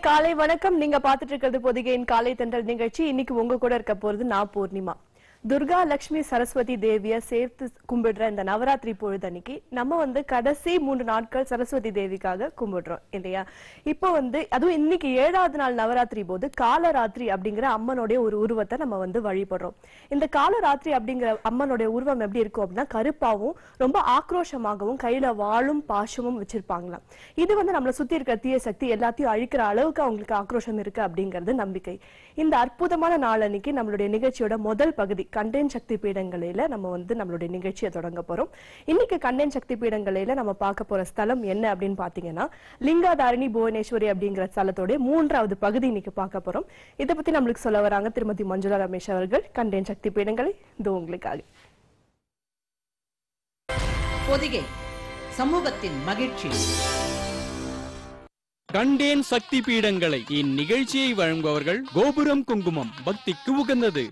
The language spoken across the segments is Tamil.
காலை வணக்கம். நீங்க பாத்துட்டு இருக்கிறது பொதிகையின் காலை தென்றல் நிகழ்ச்சி. இன்னைக்கு உங்க கூட இருக்க போறது நான் பூர்ணிமா. துர்கா லக்ஷ்மி சரஸ்வதி தேவிய சேர்த்து கும்பிடுற இந்த நவராத்திரி பொழுது அன்னைக்கு நம்ம வந்து கடைசி மூன்று நாட்கள் சரஸ்வதி தேவிக்காக கும்பிடுறோம் இல்லையா? இப்போ வந்து அதுவும் இன்னைக்கு ஏழாவது நாள் நவராத்திரி போது காலராத்திரி அப்படிங்கிற அம்மனுடைய ஒரு உருவத்தை நம்ம வந்து வழிபடுறோம். இந்த காலராத்திரி அப்படிங்கிற அம்மனுடைய உருவம் எப்படி இருக்கும் அப்படின்னா கருப்பாவும் ரொம்ப ஆக்ரோஷமாகவும் கையில வாழும் பாசமும் வச்சிருப்பாங்களாம். இது வந்து நம்மளை சுத்தி இருக்கிற தீய சக்தி எல்லாத்தையும் அழிக்கிற அளவுக்கு அவங்களுக்கு ஆக்ரோஷம் இருக்கு அப்படிங்கிறது நம்பிக்கை. இந்த அற்புதமான நாள் அன்னைக்கு நம்மளுடைய நிகழ்ச்சியோட முதல் பகுதி கண்டேன் சக்தி பீடங்களில நம்ம வந்து நம்மளுடைய நிகழ்ச்சியை தொடங்க போறோம். இன்னைக்கு கண்டேன் சக்தி பீடங்களில நம்ம பார்க்க போற ஸ்தலம் என்ன அப்படின்னு பாத்தீங்கன்னா லிங்காதாரிணி புவனேஸ்வரி அப்படிங்கிற ஸ்தலத்தோட மூன்றாவது பகுதி இன்னைக்கு பார்க்க போறோம். இதை பத்தி நம்மளுக்கு சொல்ல வராங்க திருமதி மஞ்சுளா ரமேஷ் அவர்கள். கண்டேன் சக்தி பீடங்களை இது உங்களுக்காக. பொதிகை சமூகத்தின் மகிழ்ச்சி. கண்டேன் சக்தி பீடங்களை இந்நிகழ்ச்சியை வழங்குபவர்கள் கோபுரம் குங்குமம் பக்திக்கு உகந்தது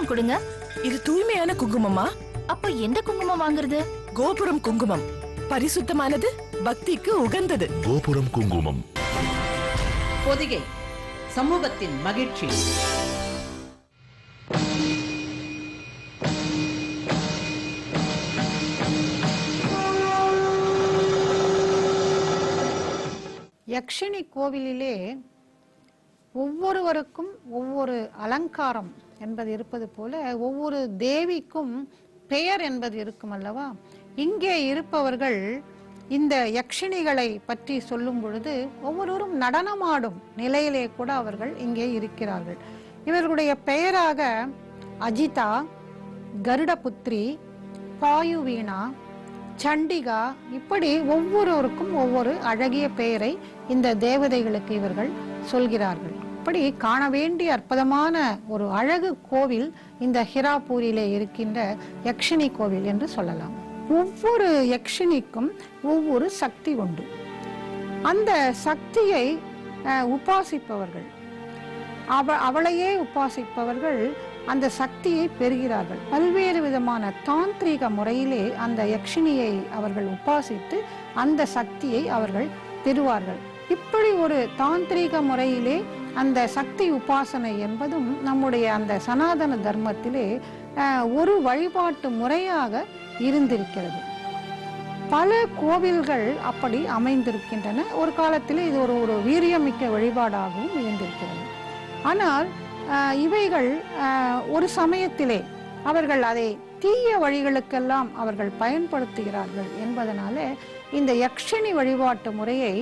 குங்குமம் கொடுங்க. இது தூய்மையான குங்குமமா? அப்ப எந்த குங்குமம் வாங்குறது? கோபுரம் குங்குமம். பரிசுத்தமானது பக்திக்கு உகந்தது. கோபுரம் குங்குமம். பொதிகை சமூகத்தின் மகிழ்ச்சி. யக்ஷினி கோவிலிலே ஒவ்வொருவருக்கும் ஒவ்வொரு அலங்காரம் என்பது இருப்பது போல ஒவ்வொரு தேவிக்கும் பெயர் என்பது இருக்கும் அல்லவா? இங்கே இருப்பவர்கள் இந்த யக்ஷினிகளை பற்றி சொல்லும் பொழுது ஒவ்வொருவரும் நடனமாடும் நிலையிலே கூட அவர்கள் இங்கே இருக்கிறார்கள். இவர்களுடைய பெயராக அஜிதா கருடபுத்ரி பாயுவீணா சண்டிகா இப்படி ஒவ்வொருவருக்கும் ஒவ்வொரு அழகிய பெயரை இந்த தேவதைகளுக்கு இவர்கள் சொல்கிறார்கள். அப்படி காண வேண்டிய அற்புதமான ஒரு அழகு கோவில் இந்த ஹிராபூரிலே இருக்கின்ற யக்ஷினி கோவில் என்று சொல்லலாம். ஒவ்வொரு யக்ஷினிக்கும் ஒவ்வொரு சக்தி உண்டு. அந்த சக்தியை அஹ், உபாசிப்பவர்கள் அவ அவளையே உபாசிப்பவர்கள் அந்த சக்தியை பெறுகிறார்கள். பல்வேறு விதமான தாந்திரிக முறையிலே அந்த யக்ஷினியை அவர்கள் உபாசித்து அந்த சக்தியை அவர்கள் பெறுவார்கள். இப்படி ஒரு தாந்திரிக முறையிலே அந்த சக்தி உபாசனை என்பதும் நம்முடைய அந்த சனாதன தர்மத்திலே ஒரு வழிபாட்டு முறையாக இருந்திருக்கிறது. பல கோவில்கள் அப்படி அமைந்திருக்கின்றன. ஒரு காலத்தில் இது ஒரு ஒரு வீரியமிக்க வழிபாடாகவும் இருந்திருக்கிறது. ஆனால் இவைகள் ஒரு சமயத்திலே அவர்கள் அதை தீய வழிகளுக்கெல்லாம் அவர்கள் பயன்படுத்துகிறார்கள் என்பதனால இந்த யக்ஷினி வழிபாட்டு முறையை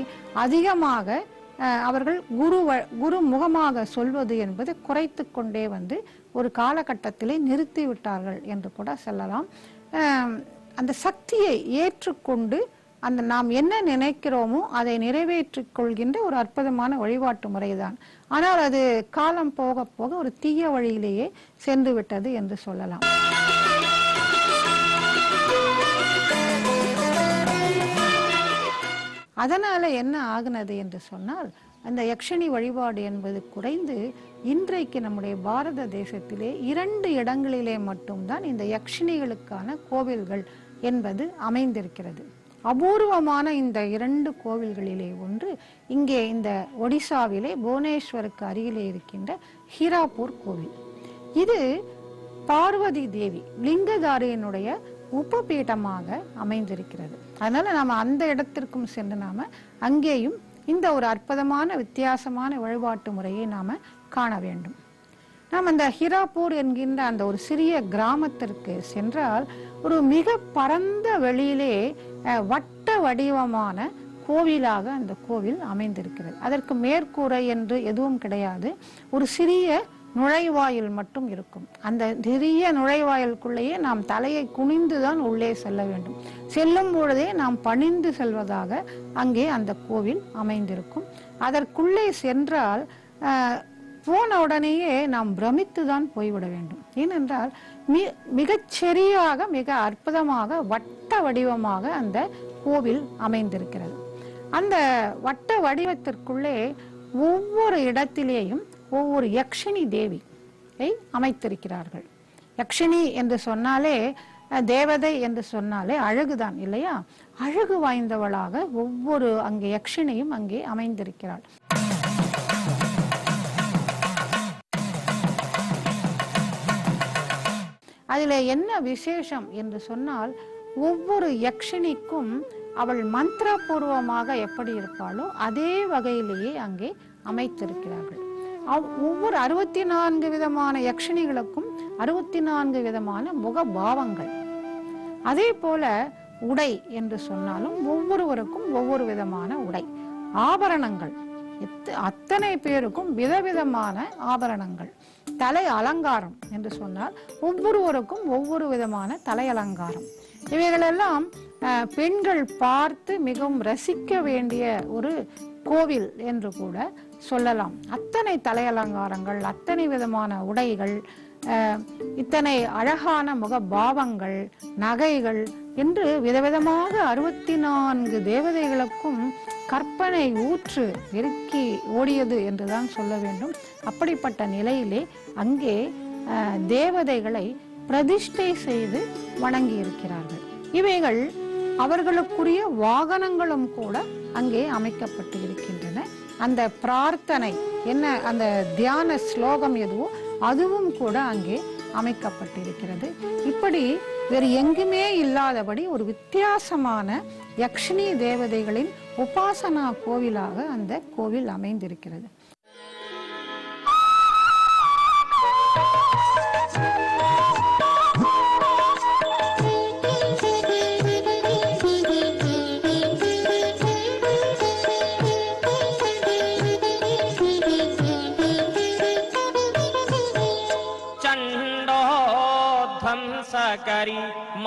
அதிகமாக அவர்கள் குரு வ- குரு முகமாக சொல்வது என்பது குறைத்து கொண்டே வந்து ஒரு காலகட்டத்திலே நிறுத்தி விட்டார்கள் என்று கூட சொல்லலாம். அந்த சக்தியை ஏற்றுக்கொண்டு அந்த நாம் என்ன நினைக்கிறோமோ அதை நிறைவேற்றிக் கொள்கின்ற ஒரு அற்புதமான வழிபாட்டு முறைதான். ஆனால் அது காலம் போக போக ஒரு தீய வழியிலேயே சென்று விட்டது என்று சொல்லலாம். அதனால் என்ன ஆகுனது என்று சொன்னால் அந்த யக்ஷனி வழிபாடு என்பது குறைந்து இன்றைக்கு நம்முடைய பாரத தேசத்திலே இரண்டு இடங்களிலே மட்டும்தான் இந்த யக்ஷினிகளுக்கான கோவில்கள் என்பது அமைந்திருக்கிறது. அபூர்வமான இந்த இரண்டு கோவில்களிலே ஒன்று இங்கே இந்த ஒடிசாவிலே புவனேஸ்வருக்கு அருகிலே இருக்கின்ற ஹிராப்பூர் கோவில். இது பார்வதி தேவி லிங்கதாரியினுடைய பீட்டமாக அமைந்திருக்கிறது. அதனால நாம அந்த இடத்திற்கும் சென்று நாம அங்கேயும் இந்த ஒரு அற்புதமான வித்தியாசமான வழிபாட்டு முறையை நாம காண வேண்டும். நாம் அந்த ஹிராப்பூர் என்கின்ற அந்த ஒரு சிறிய கிராமத்திற்கு சென்றால் ஒரு மிக பரந்த வெளியிலே வட்ட வடிவமான கோவிலாக அந்த கோவில் அமைந்திருக்கிறது. அதற்கு மேற்கூரை என்று எதுவும் கிடையாது. ஒரு சிறிய நுழைவாயில் மட்டும் இருக்கும். அந்த சிறிய நுழைவாயிலுக்குள்ளேயே நாம் தலையை குனிந்துதான் உள்ளே செல்ல வேண்டும். செல்லும் பொழுதே நாம் பணிந்து செல்வதாக அங்கே அந்த கோவில் அமைந்திருக்கும். அதற்குள்ளே சென்றால் போன உடனேயே நாம் பிரமித்து தான் போய்விட வேண்டும். ஏனென்றால் மி மிகச்சரியாக மிக அற்புதமாக வட்ட வடிவமாக அந்த கோவில் அமைந்திருக்கிறது. அந்த வட்ட வடிவத்திற்குள்ளே ஒவ்வொரு இடத்திலேயும் ஒவ்வொரு யக்ஷினி தேவி அமைத்திருக்கிறார்கள். யக்ஷினி என்று சொன்னாலே தேவதை என்று சொன்னாலே அழகுதான் இல்லையா? அழகு வாய்ந்தவளாக ஒவ்வொரு அங்கே யக்ஷினியும் அங்கே அமைந்திருக்கிறாள். அதில் என்ன விசேஷம் என்று சொன்னால் ஒவ்வொரு யக்ஷினிக்கும் அவள் மந்திரபூர்வமாக எப்படி இருப்பாளோ அதே வகையிலேயே அங்கே அமைத்திருக்கிறார்கள். ஒவ்வொரு அறுபத்தி நான்கு விதமான யக்ஷினிகளுக்கும் அறுபத்தி நான்கு விதமான முகபாவங்கள். அதே போல உடை என்று சொன்னாலும் ஒவ்வொருவருக்கும் ஒவ்வொரு விதமான உடை. ஆபரணங்கள். அத்தனை பேருக்கும் விதவிதமான ஆபரணங்கள். தலை அலங்காரம் என்று சொன்னால் ஒவ்வொருவருக்கும் ஒவ்வொரு விதமான தலை அலங்காரம். இவைகளெல்லாம் பெண்கள் பார்த்து மிகவும் ரசிக்க வேண்டிய ஒரு கோவில் என்று கூட சொல்லலாம். அத்தனை தலையலங்காரங்கள் அத்தனை விதமான உடைகள் இத்தனை அழகான முக பாவங்கள் நகைகள் என்று விதவிதமாக அறுபத்தி நான்கு தேவதைகளுக்கும் கற்பனை ஊற்று நெருக்கி ஓடியது என்றுதான் சொல்ல வேண்டும். அப்படிப்பட்ட நிலையிலே அங்கே தேவதைகளை பிரதிஷ்டை செய்து வணங்கி இருக்கிறார்கள் இவைகள் அவர்களுக்குரிய வாகனங்களும் கூட அங்கே அமைக்கப்பட்டு இருக்கின்றன. அந்த பிரார்த்தனை என்ன அந்த தியான ஸ்லோகம் எதுவோ அதுவும் கூட அங்கே அமைக்கப்பட்டிருக்கிறது. இப்படி வேறு எங்குமே இல்லாதபடி ஒரு வித்தியாசமான யக்ஷினி தேவதைகளின் உபாசனா கோவிலாக அந்த கோவில் அமைந்திருக்கிறது.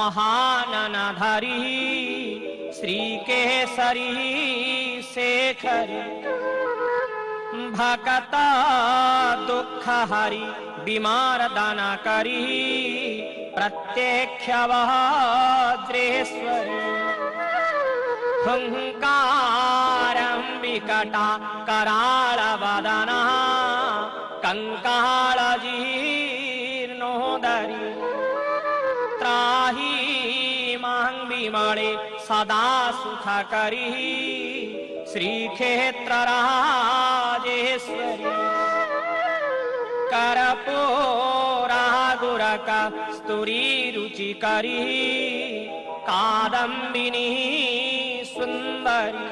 महान अनाधारी श्री केसरी शेखर। भगता दुःखहरि विमार दानाकरी हुङ्कारं विकटा कंकाल जी मां विमळे सदा सुखकरी श्रीक्षेत्रराजेश्वरी। करपोरागुरक स्तुरीरुचिकरी कादम्बिनी सुन्दरी।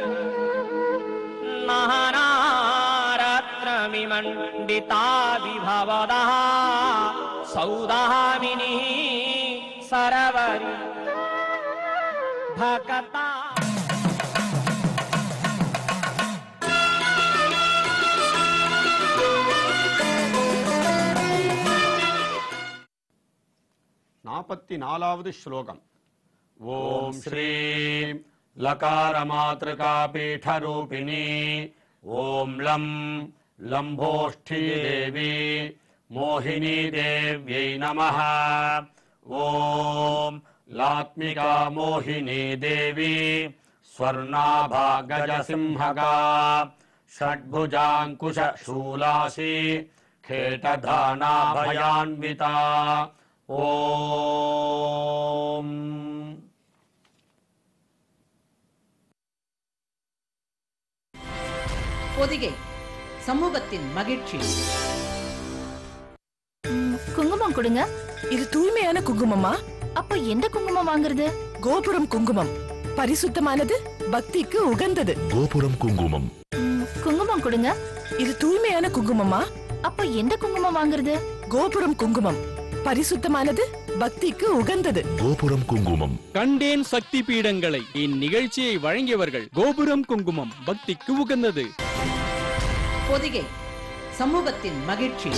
नानारत्नमिमण्डिता विभवदा। सौदामिनी सरवरी भगता நாற்பத்தி நாலாவது ஸ்லோகம் ஓம் ஸ்ரீ லகாரமாத்திருகா பீடரூபிணி ஓம் லம் लम्भोष्ठी देवी मोहिनी देव्यै नमः ॐ लात्मिका मोहिनी देवी स्वर्णाभा गजसिंहका षड्भुजाङ्कुश शूलासी खेटधानाभयान्विता ஓம் பொதிகை சமூகத்தின் மகிழ்ச்சி ம், குங்குமம் கொடுங்க இது தூய்மையான குங்குமமா அப்ப எந்த குங்குமம் வாங்குறது? கோபுரம் குங்குமம். பரிசுத்தமானது பக்திக்கு உகந்தது. கோபுரம் குங்குமம். குங்குமம் கொடுங்க. இது தூய்மையான குங்குமமா? அப்ப எந்த குங்குமம் வாங்குறது? கோபுரம் குங்குமம். பரிசுத்தமானது பக்திக்கு உகந்தது. கோபுரம் குங்குமம். கண்டேன் சக்தி பீடங்களை இந்நிகழ்ச்சியை வழங்கியவர்கள். கோபுரம் குங்குமம் பக்திக்கு உகந்தது. பொதிகை சமூகத்தின் மகிழ்ச்சி.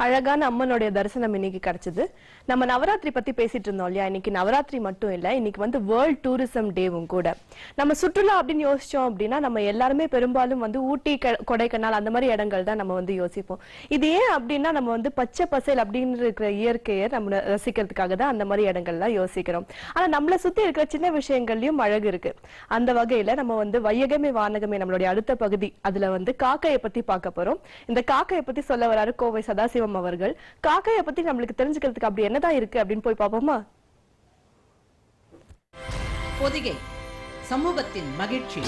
அழகான அம்மனுடைய தரிசனம் இன்னைக்கு கிடைச்சது. நம்ம நவராத்திரி பத்தி பேசிட்டு இருந்தோம் இல்லையா? இன்னைக்கு நவராத்திரி மட்டும் இல்ல இன்னைக்கு வந்து வேர்ல்ட் டூரிசம் டேவும் கூட. நம்ம சுற்றுலா அப்படின்னு யோசிச்சோம் அப்படின்னா நம்ம எல்லாருமே பெரும்பாலும் வந்து ஊட்டி க- கொடைக்கானல் அந்த மாதிரி இடங்கள் தான் நம்ம வந்து யோசிப்போம். இது ஏன் அப்படின்னா நம்ம வந்து பச்சை பசேல் அப்படின்னு இருக்கிற இயற்கையை நம்ம ரசிக்கிறதுக்காக தான் அந்த மாதிரி இடங்கள்லாம் யோசிக்கிறோம். ஆனா நம்மளை சுத்தி இருக்கிற சின்ன விஷயங்கள்லயும் அழகு இருக்கு. அந்த வகையில நம்ம வந்து வையகமே வானகமே நம்மளுடைய அடுத்த பகுதி. அதுல வந்து காக்கையை பத்தி பார்க்க போறோம். இந்த காக்கையை பத்தி சொல்ல வராரு கோவை சதாசிவம் அவர்கள். காக்கையை பத்தி நம்மளுக்கு தெரிஞ்சுக்கிறதுக்கு அப்படி என்னதான் இருக்கு அப்படின்னு போய் பார்ப்போமா? பொதிகை சமூகத்தின் மகிழ்ச்சி.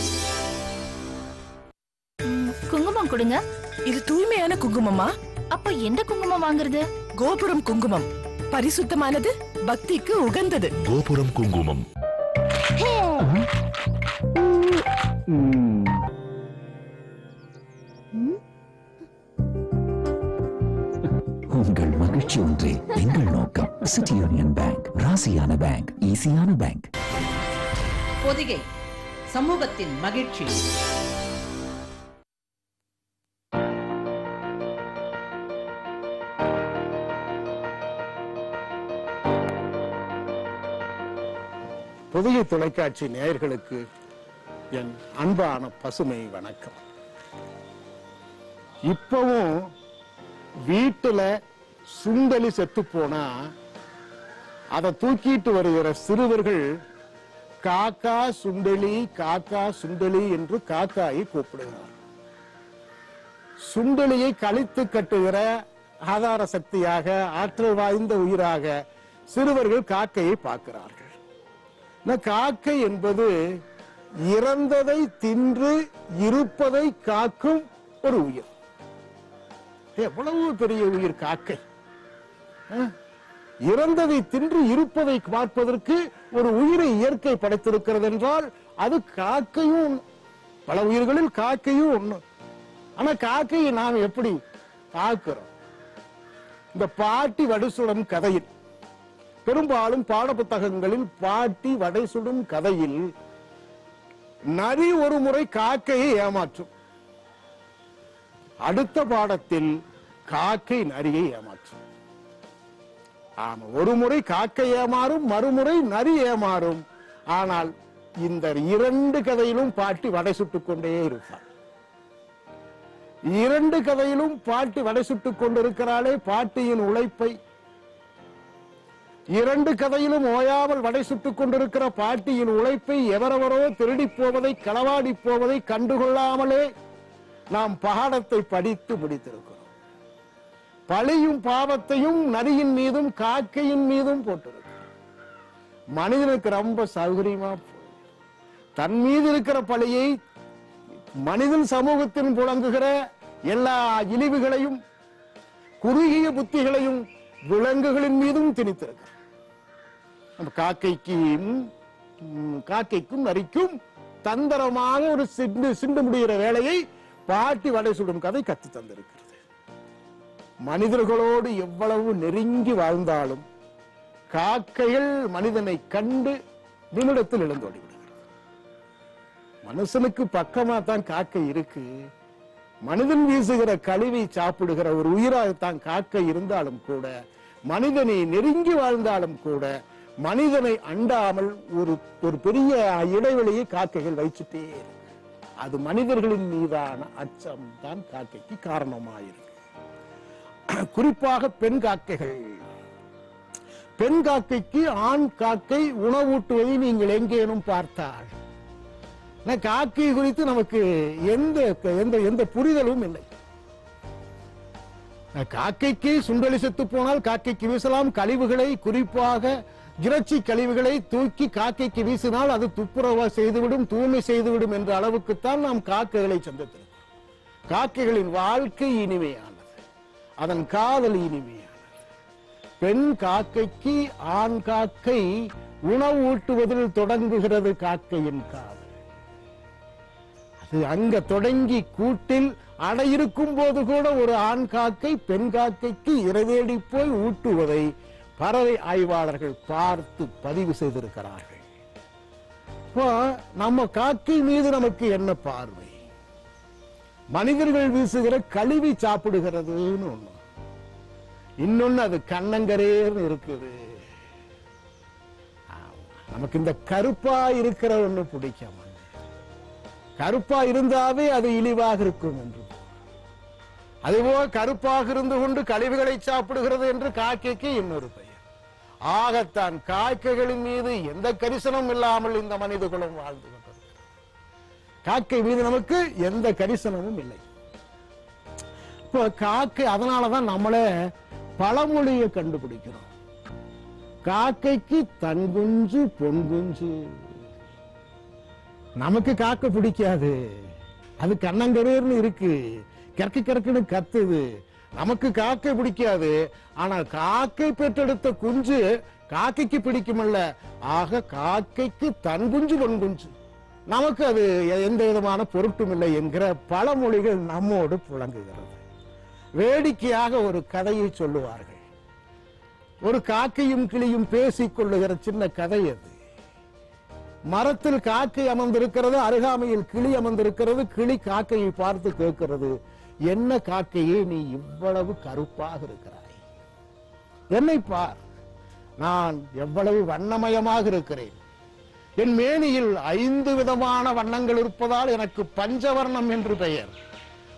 குங்குமம் கொடுங்க. இது தூய்மையான குங்குமமா? அப்ப எந்த குங்குமம் வாங்குறது? கோபுரம் குங்குமம். பரிசுத்தமானது பக்திக்கு உகந்தது. கோபுரம் குங்குமம். சிட்டி யூனியன் பேங்க் ராசியான பேங்க் ஈஸியான பேங்க் பொதிகை சமூகத்தின் மகிழ்ச்சி. புதிய தொலைக்காட்சி நேயர்களுக்கு என் அன்பான பசுமை வணக்கம். இப்பவும் வீட்டுல சுண்டலி செத்து போனா அதை தூக்கிட்டு வருகிற சிறுவர்கள் காக்கா சுண்டலி காக்கா சுண்டலி என்று காக்காயை கூப்பிடுகிறார். சுண்டலியை கழித்து கட்டுகிற ஆதார சக்தியாக ஆற்றல் வாய்ந்த உயிராக சிறுவர்கள் காக்கையை பார்க்கிறார்கள். காக்கை என்பது இறந்ததை தின்று இருப்பதை காக்கும் ஒரு உயிர். எவ்வளவு பெரிய உயிர் காக்கை? இறந்ததை தின்று இருப்பதை பார்ப்பதற்கு ஒரு உயிரை இயற்கை படைத்திருக்கிறது என்றால் அது காக்கையும் பல உயிர்களில் காக்கையும். ஒண்ணு ஆனா காக்கையை நாம் எப்படி பார்க்கிறோம்? இந்த பாட்டி வடுசுடம் கதையில் பெரும்பாலும் பாடப்புத்தகங்களில் பாட்டி வடை சுடும் கதையில் நரி ஒரு முறை காக்கையை ஏமாற்றும். அடுத்த பாடத்தில் காக்கை நரியை ஏமாற்றும். ஆமா ஒரு முறை காக்கை ஏமாறும் மறுமுறை நரி ஏமாறும். ஆனால் இந்த இரண்டு கதையிலும் பாட்டி வடை சுட்டுக் கொண்டே இருப்பார். இரண்டு கதையிலும் பாட்டி வடை சுட்டுக் கொண்டிருக்கிறாளே பாட்டியின் உழைப்பை. இரண்டு கதையிலும் ஓயாமல் வடை சுட்டுக் கொண்டிருக்கிற பாட்டியின் உழைப்பை எவரெவரோ திருடி போவதை களவாடி போவதை கண்டுகொள்ளாமலே நாம் பாடத்தை படித்து முடித்திருக்கிறோம். பழியும் பாவத்தையும் நரியின் மீதும் காக்கையின் மீதும் போட்டிருக்கு. மனிதனுக்கு ரொம்ப சௌகரியமா தன் மீது இருக்கிற பழியை மனிதன் சமூகத்தின் புழங்குகிற எல்லா இழிவுகளையும் குறுகிய புத்திகளையும் விலங்குகளின் மீதும் திணித்திருக்கிறார். நம்ம காக்கைக்கும் காக்கைக்கும் நரிக்கும் தந்திரமாக ஒரு சிண்டு சிண்டு முடிகிற வேலையை பாட்டி வடை சுடும் கதை கத்து தந்திருக்கிறார் மனிதர்களோடு எவ்வளவு நெருங்கி வாழ்ந்தாலும் காக்கைகள் மனிதனை கண்டு நிமிடத்தில் எழுந்தோடி விடுகிறது. மனுஷனுக்கு பக்கமா தான் காக்கை இருக்கு. மனிதன் வீசுகிற கழிவை சாப்பிடுகிற ஒரு உயிராகத்தான் காக்கை இருந்தாலும் கூட மனிதனை நெருங்கி வாழ்ந்தாலும் கூட மனிதனை அண்டாமல் ஒரு ஒரு பெரிய இடைவெளியை காக்கைகள் வைச்சுட்டே அது மனிதர்களின் மீதான அச்சம் தான் காக்கைக்கு காரணமாயிருக்கு. குறிப்பாக பெண் காக்கைகள். பெண் காக்கைக்கு ஆண் காக்கை உணவூட்டுவதை நீங்கள் எங்கேனும் பார்த்தால். காக்கை குறித்து நமக்கு எந்த எந்த எந்த புரிதலும் இல்லை. காக்கைக்கு சுண்டலி செத்து போனால் காக்கைக்கு வீசலாம். கழிவுகளை குறிப்பாக இறைச்சி கழிவுகளை தூக்கி காக்கைக்கு வீசினால் அது துப்புரவா செய்துவிடும் தூய்மை செய்துவிடும் என்ற அளவுக்குத்தான் நாம் காக்கைகளை சந்தித்திருக்கிறோம். காக்கைகளின் வாழ்க்கை இனிமையான அதன் காதல் இனிமையானது பெண் காக்கைக்கு ஆண் காக்கை உணவு ஊட்டுவதில் தொடங்குகிறது காக்கையின் காதல். அது அங்க தொடங்கி கூட்டில் அடையிருக்கும் போது கூட ஒரு ஆண் காக்கை பெண் காக்கைக்கு இரவேடி போய் ஊட்டுவதை பறவை ஆய்வாளர்கள் பார்த்து பதிவு செய்திருக்கிறார்கள். இப்போ நம்ம காக்கை மீது நமக்கு என்ன பார்வை? மனிதர்கள் வீசுகிற கழுவி சாப்பிடுகிறதுன்னு ஒண்ணு. இன்னொன்னு அது கண்ணங்கரேன்னு இருக்குது. நமக்கு இந்த கருப்பா இருக்கிற ஒண்ணு பிடிக்கும். கருப்பா இருந்தாவே அது இழிவாக இருக்கும் என்று. அதுபோல் கருப்பாக இருந்து கொண்டு கழிவுகளை சாப்பிடுகிறது என்று காக்கைக்கு இன்னொரு பெயர். ஆகத்தான் காக்கைகளின் மீது எந்த கரிசனம் இல்லாமல் இந்த மனித குலம் வாழ்ந்து காக்கை மீது நமக்கு எந்த கரிசனமும் இல்லை. இப்போ காக்கை அதனாலதான் நம்மளே பழமொழியை கண்டுபிடிக்கிறோம். காக்கைக்கு தன்குஞ்சு பொன்குஞ்சு பொன் குஞ்சு. நமக்கு காக்கை பிடிக்காது. அது கண்ணங்கரேர்னு இருக்கு. கிறக்கு கிறக்குன்னு கத்துது. நமக்கு காக்கை பிடிக்காது. ஆனா காக்கை பெற்றெடுத்த குஞ்சு காக்கைக்கு பிடிக்குமல்ல. ஆக காக்கைக்கு தன் குஞ்சு பொன் குஞ்சு. நமக்கு அது எந்த விதமான பொருட்டும் இல்லை என்கிற பழமொழிகள் நம்மோடு புழங்குகிறது. வேடிக்கையாக ஒரு கதையை சொல்லுவார்கள். ஒரு காக்கையும் கிளியும் பேசிக் கொள்ளுகிற சின்ன கதை அது. மரத்தில் காக்கை அமர்ந்திருக்கிறது அருகாமையில் கிளி அமர்ந்திருக்கிறது கிளி காக்கையை பார்த்து கேட்கிறது என்ன காக்கையே நீ இவ்வளவு கருப்பாக இருக்கிறாய். என்னை பார் நான் எவ்வளவு வண்ணமயமாக இருக்கிறேன். என் மேனியில் ஐந்து விதமான வண்ணங்கள் இருப்பதால் எனக்கு பஞ்சவர்ணம் என்று பெயர்.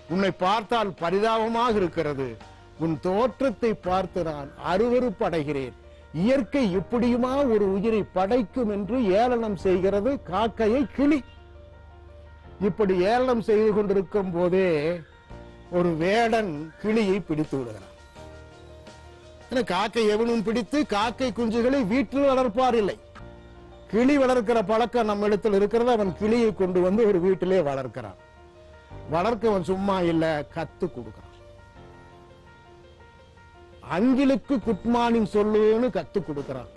உன்னை பார்த்தால் பரிதாபமாக இருக்கிறது. உன் தோற்றத்தை பார்த்து நான் அருவருப்படைகிறேன். இயற்கை இப்படியுமா ஒரு உயிரை படைக்கும் என்று ஏளனம் செய்கிறது? காக்கையை கிளி. இப்படி ஏளனம் செய்து கொண்டிருக்கும் போதே ஒரு வேடன் கிளியை பிடித்து விடுகிறான். காக்கை எவனும் பிடித்து காக்கை குஞ்சுகளை வீட்டில் வளர்ப்பார் இல்லை. கிளி வளர்க்கிற பழக்கம் நம்ம இடத்துல இருக்கிறது. அவன் கிளியை கொண்டு வந்து ஒரு வீட்டிலே வளர்க்கிறான். வளர்க்கவன் சும்மா இல்ல கத்து கொடுக்கிறான். அங்கிலுக்கு குட் மார்னிங் சொல்லுன்னு கத்து கொடுக்கிறான்.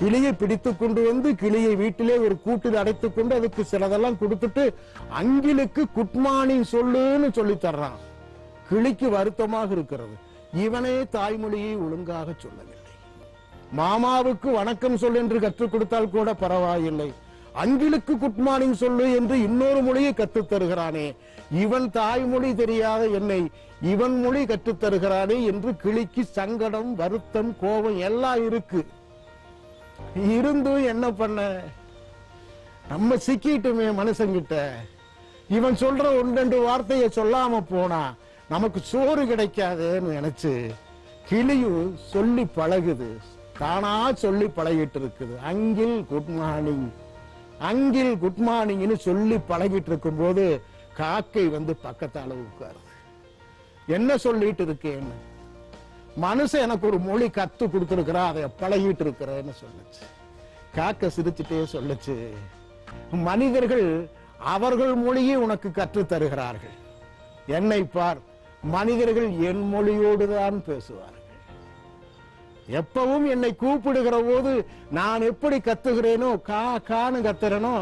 கிளியை பிடித்து கொண்டு வந்து கிளியை வீட்டிலே ஒரு கூட்டில் அடைத்து கொண்டு அதுக்கு சிலதெல்லாம் கொடுத்துட்டு அங்கிலுக்கு குட் மார்னிங் சொல்லுன்னு சொல்லி தர்றான். கிளிக்கு வருத்தமாக இருக்கிறது. இவனே தாய்மொழியை ஒழுங்காக சொல்லவில்லை. மாமாவுக்கு வணக்கம் சொல் என்று கற்றுக் கொடுத்தால் கூட பரவாயில்லை. அங்கிலுக்கு குட் மார்னிங் சொல்லு என்று இன்னொரு மொழியை கற்றுத் தருகிறானே. இவன் தாய்மொழி தெரியாத என்னை இவன் மொழி கற்றுத் தருகிறானே என்று கிளிக்கு சங்கடம் வருத்தம் கோபம் எல்லாம் இருக்கு. இருந்தும் என்ன பண்ண? நம்ம சிக்கிட்டுமே மனுஷங்கிட்ட. இவன் சொல்ற ஒன்று ரெண்டு வார்த்தையை சொல்லாம போனா நமக்கு சோறு கிடைக்காதுன்னு நினைச்சு கிளியும் சொல்லி பழகுது. தானா சொல்லி பழகிட்டு இருக்குது uncle good morning uncle good மார்னிங்னு சொல்லி பழகிட்டு இருக்கும் போது காக்கை வந்து பக்கத்தால உட்காருது. என்ன சொல்லிட்டு இருக்கேன்னு மனுஷன் எனக்கு ஒரு மொழி கத்து கொடுத்துருக்கிறா அதை பழகிட்டு இருக்கிறேன்னு சொல்லுச்சு. காக்கை சிரிச்சுட்டே சொல்லுச்சு மனிதர்கள் அவர்கள் மொழியை உனக்கு கற்றுத் தருகிறார்கள் என்னை பார் மனிதர்கள் என் மொழியோடு தான் பேசுவார் எப்பவும் என்னை கூப்பிடுகிற போது நான் எப்படி கத்துகிறேனோ கா கானு கத்துறேனோ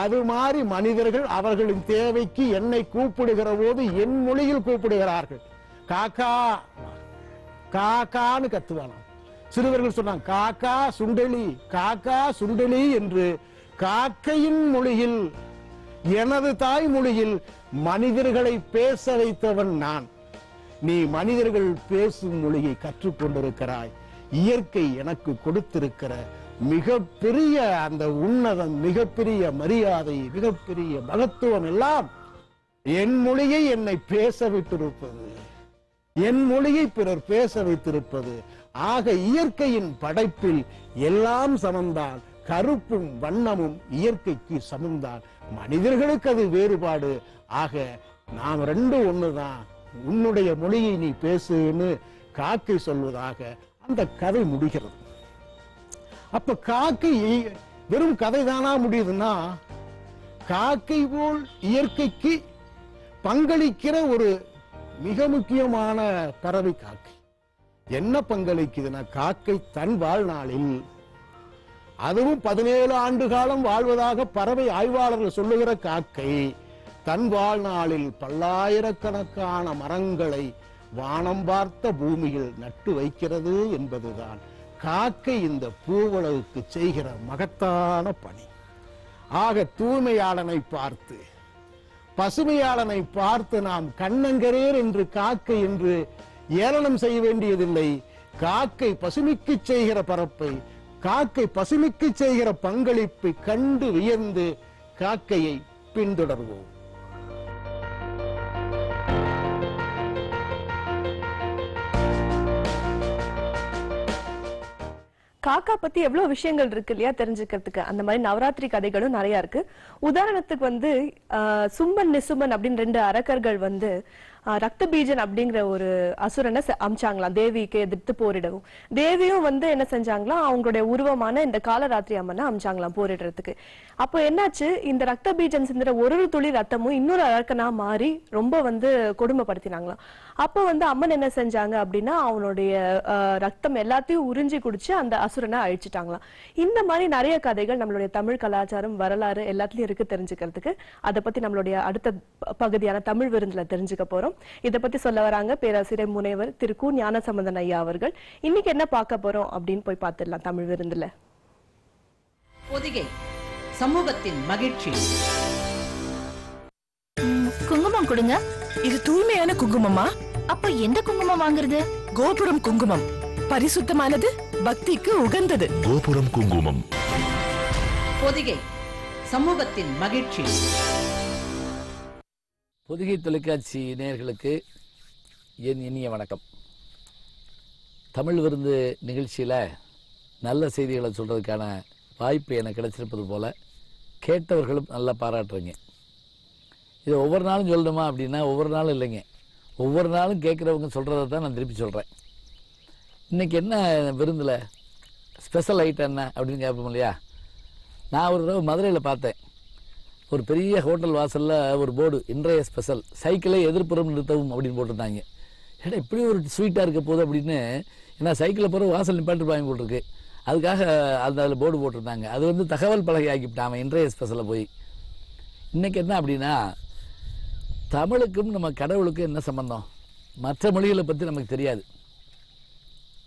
அது மாதிரி மனிதர்கள் அவர்களின் தேவைக்கு என்னை கூப்பிடுகிற போது என் மொழியில் கூப்பிடுகிறார்கள். காக்கா காக்கான்னு கத்துவானாம். சிறுவர்கள் சொன்னாங்க காக்கா சுண்டலி காக்கா சுண்டலி என்று காக்கையின் மொழியில் எனது தாய் மொழியில் மனிதர்களை பேச வைத்தவன் நான். நீ மனிதர்கள் பேசும் மொழியை கற்றுக்கொண்டிருக்கிறாய். இயற்கை எனக்கு கொடுத்திருக்கிற மிகப்பெரிய அந்த உன்னதம் மிகப்பெரிய மரியாதை மிகப்பெரிய மகத்துவம் எல்லாம் என் மொழியை என்னை பேச வைத்திருப்பது. என் மொழியை பிறர் பேச வைத்திருப்பது. ஆக இயற்கையின் படைப்பில் எல்லாம் சமந்தான். கருப்பும் வண்ணமும் இயற்கைக்கு சமந்தான். மனிதர்களுக்கு அது வேறுபாடு. ஆக நாம் ரெண்டும் ஒண்ணுதான். உன்னுடைய மொழியை நீ பேசுன்னு காக்கை சொல்வதாக அந்த கதை முடிகிறது. அப்ப காக்கை வெறும் கதை தானா முடியுதுன்னா காக்கை போல் இயற்கைக்கு பங்களிக்கிற ஒரு மிக முக்கியமான பறவை காக்கை. என்ன பங்களிக்குதுன்னா காக்கை தன் வாழ்நாளில் அதுவும் பதினேழு ஆண்டு காலம் வாழ்வதாக பறவை ஆய்வாளர்கள் சொல்லுகிற காக்கை தன் வாழ்நாளில் பல்லாயிரக்கணக்கான மரங்களை வானம் பார்த்த பூமியில் நட்டு வைக்கிறது என்பதுதான் காக்கை இந்த பூவளவுக்கு செய்கிற மகத்தான பணி. ஆக தூய்மையாளனை பார்த்து பசுமையாளனை பார்த்து நாம் கண்ணங்கரேர் என்று காக்கை என்று ஏளனம் செய்ய வேண்டியதில்லை. காக்கை பசுமைக்கு செய்கிற பரப்பை காக்கை பசுமைக்கு செய்கிற பங்களிப்பை கண்டு வியந்து காக்கையை பின்தொடர்வோம். காக்கா பத்தி எவ்வளவு விஷயங்கள் இருக்கு இல்லையா தெரிஞ்சுக்கிறதுக்கு? அந்த மாதிரி நவராத்திரி கதைகளும் நிறைய இருக்கு. உதாரணத்துக்கு வந்து சும்மன் சும்பன் நிசும்பன் அப்படின்னு ரெண்டு அரக்கர்கள் வந்து ரத்த பீஜன் அப்படிங்கிற ஒரு அசுரனை அமிச்சாங்களாம். தேவிக்கு எதிர்த்து போரிடவும். தேவியும் வந்து என்ன செஞ்சாங்களாம் அவங்களுடைய உருவமான இந்த காலராத்திரி அம்மனை அமிச்சாங்களாம் போரிடுறதுக்கு. அப்போ என்னாச்சு? இந்த ரத்த பீஜன் சிந்துற ஒரு ஒரு துளி ரத்தமும் இன்னொரு அரக்கனா மாறி ரொம்ப வந்து கொடுமைப்படுத்தினாங்களாம். அப்போ வந்து அம்மன் என்ன செஞ்சாங்க அப்படின்னா அவனுடைய ரத்தம் எல்லாத்தையும் உறிஞ்சி குடிச்சு அந்த அசுரனை அழிச்சிட்டாங்களாம். இந்த மாதிரி நிறைய கதைகள் நம்மளுடைய தமிழ் கலாச்சாரம் வரலாறு எல்லாத்துலயும் இருக்கு தெரிஞ்சுக்கிறதுக்கு. அதை பத்தி நம்மளுடைய அடுத்த பகுதியான தமிழ் விருந்துல தெரிஞ்சுக்க போறோம். இதை பத்தி சொல்ல வராங்க பேராசிரியர் முனைவர் திரு கு. ஞானசம்பந்தன் ஐயா அவர்கள். இன்னைக்கு என்ன பார்க்க போறோம் அப்படின்னு போய் பார்த்துடலாம் தமிழ் விருந்துல. பொதிகை சமூகத்தின் மகிழ்ச்சி. குங்குமம் கொடுங்க. இது தூய்மையான குங்குமமா? அப்போ எந்த குங்குமம் வாங்குறது? கோபுரம் குங்குமம். பரிசுத்தமானது பக்திக்கு உகந்தது. கோபுரம் குங்குமம். பொதிகை சமூகத்தின் மகிழ்ச்சி. பொதிகை தொலைக்காட்சி நேயர்களுக்கு என் இனிய வணக்கம். தமிழ் விருந்து நிகழ்ச்சியில் நல்ல செய்திகளை சொல்கிறதுக்கான வாய்ப்பு எனக்கு கிடைச்சிருப்பது போல கேட்டவர்களும் நல்லா பாராட்டுறீங்க. இதை ஒவ்வொரு நாளும் சொல்லணுமா அப்படின்னா ஒவ்வொரு நாளும் இல்லைங்க. ஒவ்வொரு நாளும் கேட்குறவங்க சொல்கிறத தான் நான் திருப்பி சொல்கிறேன் இன்றைக்கி என்ன விருந்தில்? ஸ்பெஷல் ஐட்டம் என்ன அப்படின்னு கேட்போம் இல்லையா? நான் ஒரு தடவை மதுரையில் பார்த்தேன். ஒரு பெரிய ஹோட்டல் வாசலில் ஒரு போர்டு இன்றைய ஸ்பெஷல் சைக்கிளை எதிர்ப்புறம் நிறுத்தவும் அப்படின்னு போட்டிருந்தாங்க. ஏடா இப்படி ஒரு ஸ்வீட்டாக இருக்க போகுது அப்படின்னு ஏன்னா சைக்கிளில் போகிற வாசல் நிப்பாட்டிருப்பாங்க போட்டிருக்கு அதுக்காக அந்த அதில் போர்டு போட்டிருந்தாங்க. அது வந்து தகவல் பலகை ஆக்கிவிட்டான் அவன் இன்றைய ஸ்பெஷலில் போய். இன்றைக்கி என்ன அப்படின்னா தமிழுக்கும் நம்ம கடவுளுக்கும் என்ன சம்பந்தம்? மற்ற மொழிகளை பற்றி நமக்கு தெரியாது.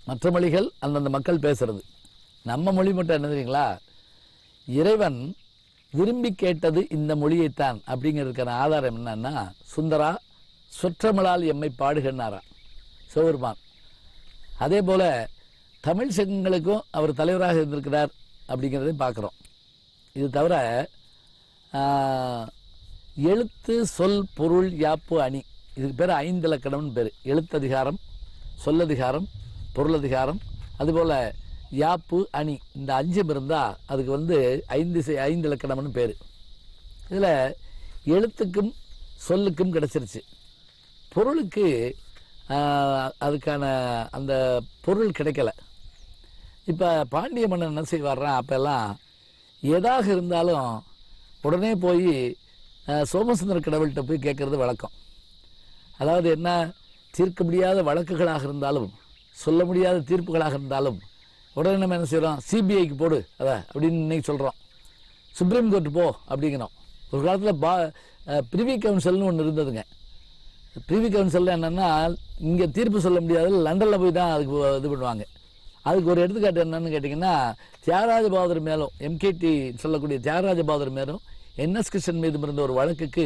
மற்ற மொழிகள் அந்தந்த மக்கள் பேசுறது. நம்ம மொழி மட்டும் என்ன தெரியுங்களா? இறைவன் விரும்பி கேட்டது இந்த மொழியைத்தான் அப்படிங்கிறதுக்கான ஆதாரம் என்னன்னா சுந்தரா சொற்றமிழால் எம்மை பாடுகன்னாரா சிவபெருமான். அதே போல தமிழ் சங்கங்களுக்கும் அவர் தலைவராக இருந்திருக்கிறார் அப்படிங்கிறதையும் பார்க்குறோம். இது தவிர எழுத்து சொல் பொருள் யாப்பு அணி. இதுக்கு பேர் ஐந்து இலக்கணம்னு பேர். எழுத்ததிகாரம் சொல்லதிகாரம் பொருளதிகாரம் அதுபோல் யாப்பு அணி. இந்த அஞ்சும் இருந்தால் அதுக்கு வந்து ஐந்து செ- ஐந்து இலக்கணம்னு பேர். இதில் எழுத்துக்கும் சொல்லுக்கும் கிடச்சிருச்சு. பொருளுக்கு அதுக்கான அந்த பொருள் கிடைக்கல. இப்போ பாண்டிய மன்னன் என்ன செய்வார்னா அப்போல்லாம் எதாக இருந்தாலும் உடனே போய் சோமசுந்தர கடவுள்கிட்ட போய் கேட்குறது வழக்கம். அதாவது என்ன தீர்க்க முடியாத வழக்குகளாக இருந்தாலும் சொல்ல முடியாத தீர்ப்புகளாக இருந்தாலும் உடனே நம்ம என்ன செய்கிறோம் சிபிஐக்கு போடு அதை அப்படின்னு இன்னைக்கு சொல்கிறோம் சுப்ரீம் கோர்ட் போ அப்படிங்கிறோம். ஒரு காலத்தில் பா பிரிவி கவுன்சில்னு ஒன்று இருந்ததுங்க. பிரிவி கவுன்சிலில் என்னென்னா இங்கே தீர்ப்பு சொல்ல முடியாது லண்டனில் போய் தான் அதுக்கு இது பண்ணுவாங்க. அதுக்கு ஒரு எடுத்துக்காட்டு என்னன்னு கேட்டிங்கன்னா தியாகராஜ பகதூர் மேலும் எம்கேடி சொல்லக்கூடிய தியாகராஜ பகதூர் மேலும் என்எஸ் கிருஷ்ணன் மீது இருந்த ஒரு வழக்குக்கு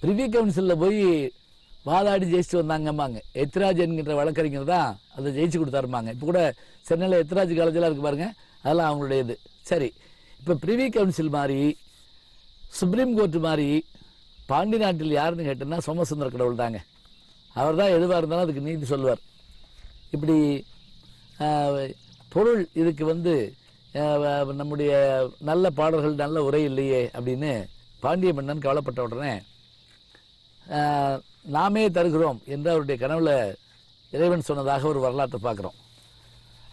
பிரிவி கவுன்சிலில் போய் வாதாடி ஜெயிச்சுட்டு வந்தாங்கம்பாங்க எத்ராஜ் என்கின்ற வழக்கறிஞர் தான் அதை ஜெயிச்சு கொடுத்தாருமாங்க இப்போ கூட சென்னையில் எத்ராஜ் காலேஜெலாம் இருக்கு பாருங்க. அதெல்லாம் அவங்களுடைய இது சரி. இப்போ பிரிவி கவுன்சில் மாதிரி சுப்ரீம் கோர்ட் மாதிரி பாண்டி நாட்டில் யாருன்னு கேட்டோன்னா சோமசுந்தர கடவுள் தாங்க. அவர் தான் எதுவாக இருந்தாலும் அதுக்கு நீதி சொல்லுவார். இப்படி பொருள் இதுக்கு வந்து நம்முடைய நல்ல பாடல்கள் நல்ல உரை இல்லையே அப்படின்னு பாண்டிய மன்னன் கவலைப்பட்ட உடனே நாமே தருகிறோம் என்று அவருடைய கனவுல இறைவன் சொன்னதாக ஒரு வரலாற்றை பார்க்குறோம்.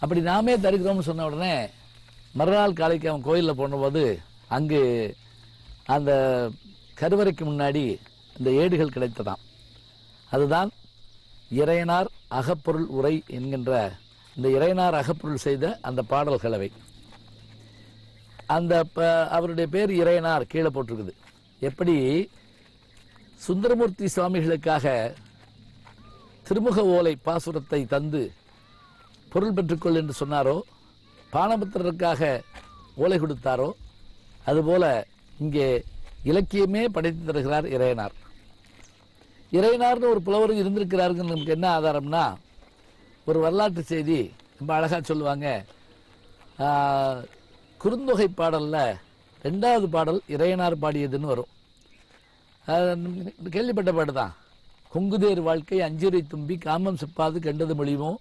அப்படி நாமே தருகிறோம்னு சொன்ன உடனே மறுநாள் காலைக்கு அவன் கோயிலில் போனபோது அங்கு அந்த கருவறைக்கு முன்னாடி இந்த ஏடுகள் கிடைத்ததாம். அதுதான் இறையனார் அகப்பொருள் உரை என்கின்ற இந்த இறையனார் அகப்பொருள் செய்த அந்த பாடல் கலவை அந்த ப- அவருடைய பேர் இறையனார் கீழே போட்டிருக்குது. எப்படி? சுந்தரமூர்த்தி சுவாமிகளுக்காக திருமுக ஓலை பாசுரத்தை தந்து பொருள் பெற்றுக்கொள் என்று சொன்னாரோ பானபத்திரருக்காக ஓலை கொடுத்தாரோ அதுபோல இங்கே இலக்கியமே படைத்து தருகிறார் இறையனார். இறையனார்னு ஒரு புலவரும் இருந்திருக்கிறாருங்க நமக்கு என்ன ஆதாரம்னா ஒரு வரலாற்று செய்தி ரொம்ப அழகாக சொல்லுவாங்க. குறுந்தொகை பாடலில் ரெண்டாவது பாடல் இறையனார் பாடியதுன்னு வரும். கேள்விப்பட்ட பாட்டு தான் கொங்குதேர் வாழ்க்கை அஞ்சுரை தும்பி காமம் செப்பாது கண்டது மொழிமோ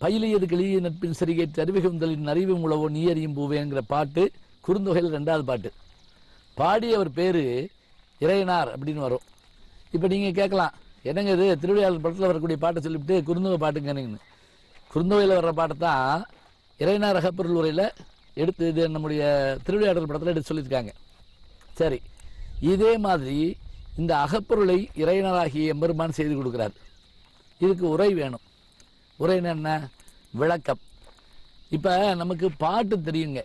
பயிலியது கிளிய நட்பின் சிறிகை தருவிகுந்தலின் அறிவு உழவோ நீ அறியும் பூவேங்கிற பாட்டு குறுந்தொகையில் ரெண்டாவது பாட்டு. பாடியவர் பேர் இறையனார் அப்படின்னு வரும். இப்போ நீங்கள் கேட்கலாம் என்னங்க இது? திருவிழா படத்தில் வரக்கூடிய பாட்டை சொல்லிவிட்டு குறுந்தொகை பாட்டுங்கன்னு குறுந்தொகையில் வர்ற பாட்டை தான் இறையனார் அகப்பொருள் உரையில் எடுத்து இது நம்முடைய திருவிளையாடல் படத்தில் எடுத்து சொல்லியிருக்காங்க. சரி இதே மாதிரி இந்த அகப்பொருளை இறைவனராகிய எம்பெருமான் செய்து கொடுக்குறார். இதுக்கு உரை வேணும். உரைன்னு என்ன விளக்கம். இப்போ நமக்கு பாட்டு தெரியுங்க.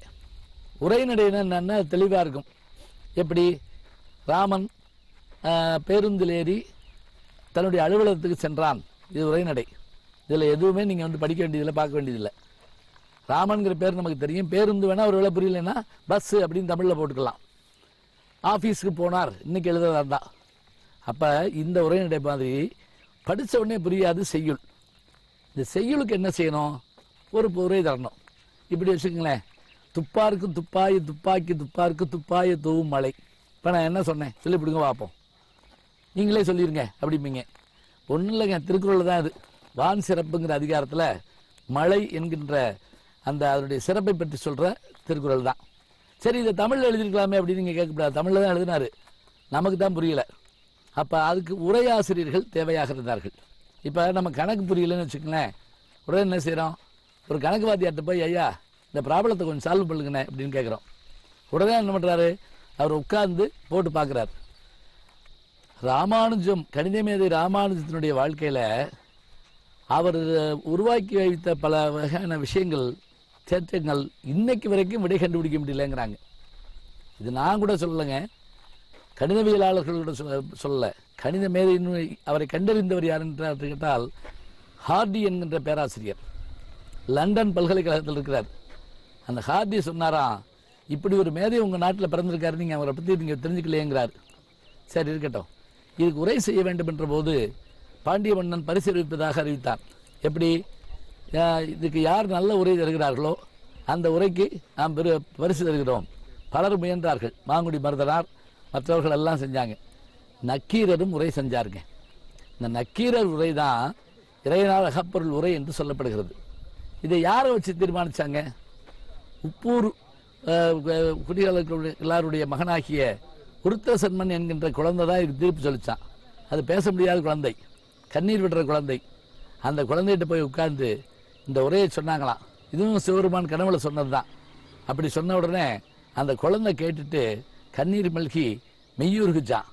உரைநடைன்னு என்னென்ன தெளிவாக இருக்கும். எப்படி? ராமன் பேருந்தில் ஏறி தன்னுடைய அலுவலகத்துக்கு சென்றான். இது உரைநடை இதில் எதுவுமே நீங்கள் வந்து படிக்க வேண்டியதில்லை பார்க்க வேண்டியதில்லை. ராமன்கிற பேர் நமக்கு தெரியும். பேருந்து வேணால் ஒரு வேலை புரியலைன்னா பஸ்ஸு அப்படின்னு தமிழில் போட்டுக்கலாம். ஆஃபீஸுக்கு போனார். இன்னைக்கு எழுதுறதா இருந்தால் அப்போ இந்த உரைநடை மாதிரி படித்த உடனே புரியாது செய்யுள். இந்த செய்யுளுக்கு என்ன செய்யணும்? ஒரு உரை தரணும். இப்படி வச்சுக்கோங்களேன். துப்பாருக்கு துப்பாய் துப்பாக்கி துப்பாருக்கு துப்பாய தூவும் மலை. இப்போ நான் என்ன சொன்னேன்? சொல்லி பிடிங்க பார்ப்போம். நீங்களே சொல்லிடுங்க அப்படிம்பீங்க. ஒன்றும் இல்லைங்க திருக்குறள் தான் இது. வான் சிறப்புங்கிற அதிகாரத்தில் மழை என்கின்ற அந்த அதனுடைய சிறப்பை பற்றி சொல்கிற திருக்குறள் தான். சரி இதை தமிழில் எழுதியிருக்கலாமே அப்படின்னு நீங்கள் கேட்கக்கூடாது தமிழில் தான் எழுதினார். நமக்கு தான் புரியல. அப்போ அதுக்கு உரையாசிரியர்கள் தேவையாக இருந்தார்கள் இப்போ நம்ம கணக்கு புரியலன்னு வச்சுக்கோங்களேன். உடனே என்ன செய்கிறோம் ஒரு கணக்கு வாத்தியார்ட்ட போய் ஐயா இந்த ப்ராப்ளத்தை கொஞ்சம் சால்வ் பண்ணுங்கண்ணே அப்படின்னு கேட்குறோம். உடனே என்ன பண்ணுறாரு அவர் உட்கார்ந்து போட்டு பார்க்குறாரு. ராமானுஜம் கணிதமேதை ராமானுஜத்தினுடைய வாழ்க்கையில் அவர் உருவாக்கி வைத்த பல வகையான விஷயங்கள் தேற்றங்கள் இன்னைக்கு வரைக்கும் விடை கண்டுபிடிக்க முடியலங்கிறாங்க. இது நான் கூட சொல்லலைங்க. கணிதவியலாளர்கள் கூட சொல்ல சொல்லல. கணித மேதைன்னு அவரை கண்டறிந்தவர் யார் என்று கேட்டால் ஹார்டி என்கின்ற பேராசிரியர். லண்டன் பல்கலைக்கழகத்தில் இருக்கிறார். அந்த ஹார்டி சொன்னாராம் இப்படி ஒரு மேதை உங்கள் நாட்டில் பிறந்திருக்காரு நீங்கள் அவரை பற்றி நீங்கள் தெரிஞ்சுக்கலையேங்கிறார். சரி இருக்கட்டும். இதுக்கு உரை செய்ய வேண்டும் என்ற போது பாண்டிய மன்னன் பரிசீலிப்பதாக அறிவித்தார். எப்படி? இதுக்கு யார் நல்ல உரை தருகிறார்களோ அந்த உரைக்கு நாம் பெரு பரிசு தருகிறோம். பலர் முயன்றார்கள். மாங்குடி மருதனார் மற்றவர்கள் எல்லாம் செஞ்சாங்க. நக்கீரரும் உரை செஞ்சாருங்க. இந்த நக்கீரர் உரை தான் இறையனார் அகப்பொருள் உரை என்று சொல்லப்படுகிறது. இதை யாரை வச்சு தீர்மானித்தாங்க உப்பூர் குடிகளுக்கு எல்லாருடைய மகனாகிய உருத்தசன்மன் என்கின்ற குழந்தை தான் இதுக்கு தீர்ப்பு சொல்லித்தான் அது பேச முடியாத குழந்தை. கண்ணீர் விடுற குழந்தை. அந்த குழந்தைகிட்ட போய் உட்கார்ந்து இந்த உரையை சொன்னாங்களாம். இதுவும் சிவருமான் கனவுல சொன்னது தான் அப்படி சொன்ன உடனே அந்த குழந்தை கேட்டுட்டு கண்ணீர் மல்கி மெய்யூர்குச்சான்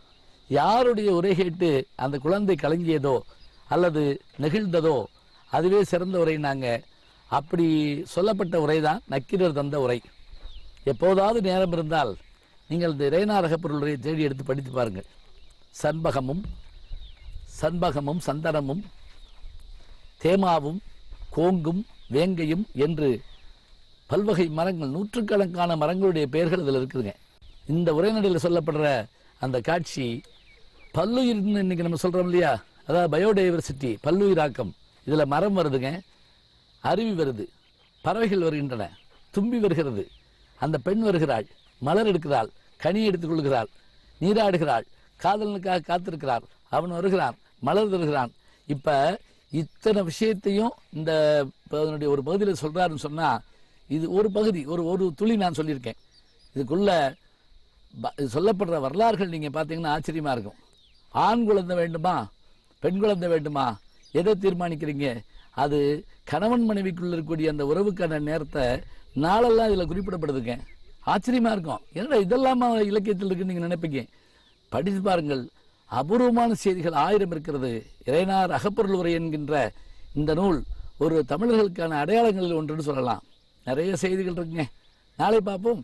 யாருடைய உரை கேட்டு அந்த குழந்தை கலங்கியதோ அல்லது நெகிழ்ந்ததோ அதுவே சிறந்த உரைனாங்க அப்படி சொல்லப்பட்ட உரை தான் நக்கீரர் தந்த உரை. எப்போதாவது நேரம் இருந்தால் நீங்கள் இந்த இறைநாரக பொருளுரையை தேடி எடுத்து படித்து பாருங்கள். சண்பகமும் சண்பகமும் சந்தனமும் தேமாவும் கோங்கும் வேங்கையும் என்று பல்வகை மரங்கள் நூற்றுக்கணக்கான மரங்களுடைய பெயர்கள் இதில் இருக்குதுங்க. இந்த உரைநடையில் சொல்லப்படுற அந்த காட்சி பல்லுயிர்னு இன்னைக்கு நம்ம சொல்கிறோம் இல்லையா? அதாவது பயோடைவர்சிட்டி பல்லுயிராக்கம். இதில் மரம் வருதுங்க அருவி வருது பறவைகள் வருகின்றன தும்பி வருகிறது. அந்த பெண் வருகிறாள் மலர் எடுக்கிறாள் கனி எடுத்துக்கொள்கிறாள் நீராடுகிறாள் காதலனுக்காக காத்திருக்கிறாள். அவன் வருகிறான் மலர் தருகிறான். இப்போ இத்தனை விஷயத்தையும் இந்த அதனுடைய ஒரு பகுதியில் சொல்கிறாருன்னு சொன்னால் இது ஒரு பகுதி ஒரு ஒரு துளி நான் சொல்லியிருக்கேன். இதுக்குள்ள சொல்லப்படுற வரலாறுகள் நீங்கள் பார்த்தீங்கன்னா ஆச்சரியமாக இருக்கும். ஆண் குழந்தை வேண்டுமா? பெண் குழந்தை வேண்டுமா? எதை தீர்மானிக்கிறீங்க? அது கணவன் மனைவிக்குள்ள இருக்கக்கூடிய அந்த உறவுக்கான நேரத்தை நாளெல்லாம் இதில் குறிப்பிடப்படுதுங்க. ஆச்சரியமாக இருக்கும். என்னடா இதெல்லாமா இலக்கியத்தில் இருக்குன்னு நீங்கள் நினைப்பீங்க? படித்து பாருங்கள். அபூர்வமான செய்திகள் ஆயிரம் இருக்கிறது. இறைனார் அகப்பொருள் உரை என்கின்ற இந்த நூல் ஒரு தமிழர்களுக்கான அடையாளங்களில் ஒன்றுன்னு சொல்லலாம். நிறைய செய்திகள் இருக்குங்க. நாளை பார்ப்போம்.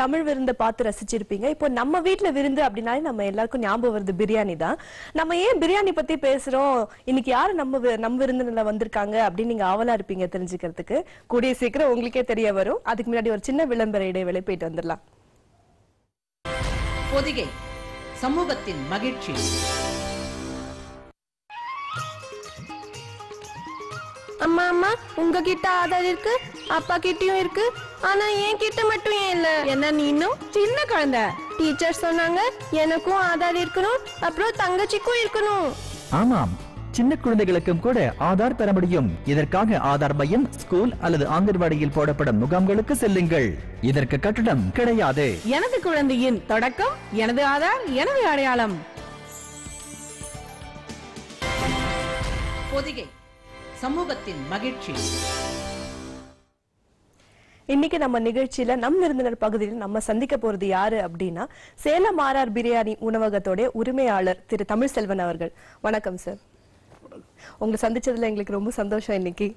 தமிழ் விருந்து பார்த்து ரசிச்சிருப்பீங்க. இப்போ நம்ம வீட்டுல விருந்து அப்படின்னாலே நம்ம எல்லாருக்கும் ஞாபகம் வருது பிரியாணி தான். நம்ம ஏன் பிரியாணி பத்தி பேசுறோம்? இன்னைக்கு யாரு நம்ம நம்ம விருந்தினர்ல வந்திருக்காங்க அப்படின்னு நீங்க ஆவலா இருப்பீங்க தெரிஞ்சுக்கிறதுக்கு. கூடிய சீக்கிரம் உங்களுக்கே தெரிய வரும். அதுக்கு முன்னாடி ஒரு சின்ன விளம்பர இடைவேளை போயிட்டு வந்துடலாம். பொதிகை சமூகத்தின் மகிழ்ச்சி. அம்மா அம்மா உங்ககிட்ட ஆதார் இருக்கு அப்பா கிட்டயும் இருக்கு ஆனா என் கிட்ட மட்டும் ஏன் இல்ல? என்ன நீ இன்னும் சின்ன குழந்தை. டீச்சர் சொன்னாங்க எனக்கும் ஆதார் இருக்கணும் அப்புறம் தங்கச்சிக்கும் இருக்கணும். ஆமாம் சின்ன குழந்தைகளுக்கும் கூட ஆதார் பெற முடியும். இதற்காக ஆதார் மையம் ஸ்கூல் அல்லது ஆங்கன்வாடியில் போடப்படும் முகாம்களுக்கு செல்லுங்கள். இதற்கு கட்டணம் கிடையாது. எனது குழந்தையின் தொடக்கம் எனது ஆதார் எனது அடையாளம். பொதிகை சமூகத்தின் மகிழ்ச்சி. இன்னைக்கு நம்ம நிகழ்ச்சியில நம் விருந்தினர் பகுதியில் நம்ம சந்திக்க போறது யாரு அப்படின்னா சேலம் ஆர்ஆர் பிரியாணி உணவகத்தோட உரிமையாளர் திரு தமிழ்செல்வன் அவர்கள். வணக்கம் சார். உங்களை சந்திச்சதுல எங்களுக்கு ரொம்ப சந்தோஷம் இன்னைக்கு.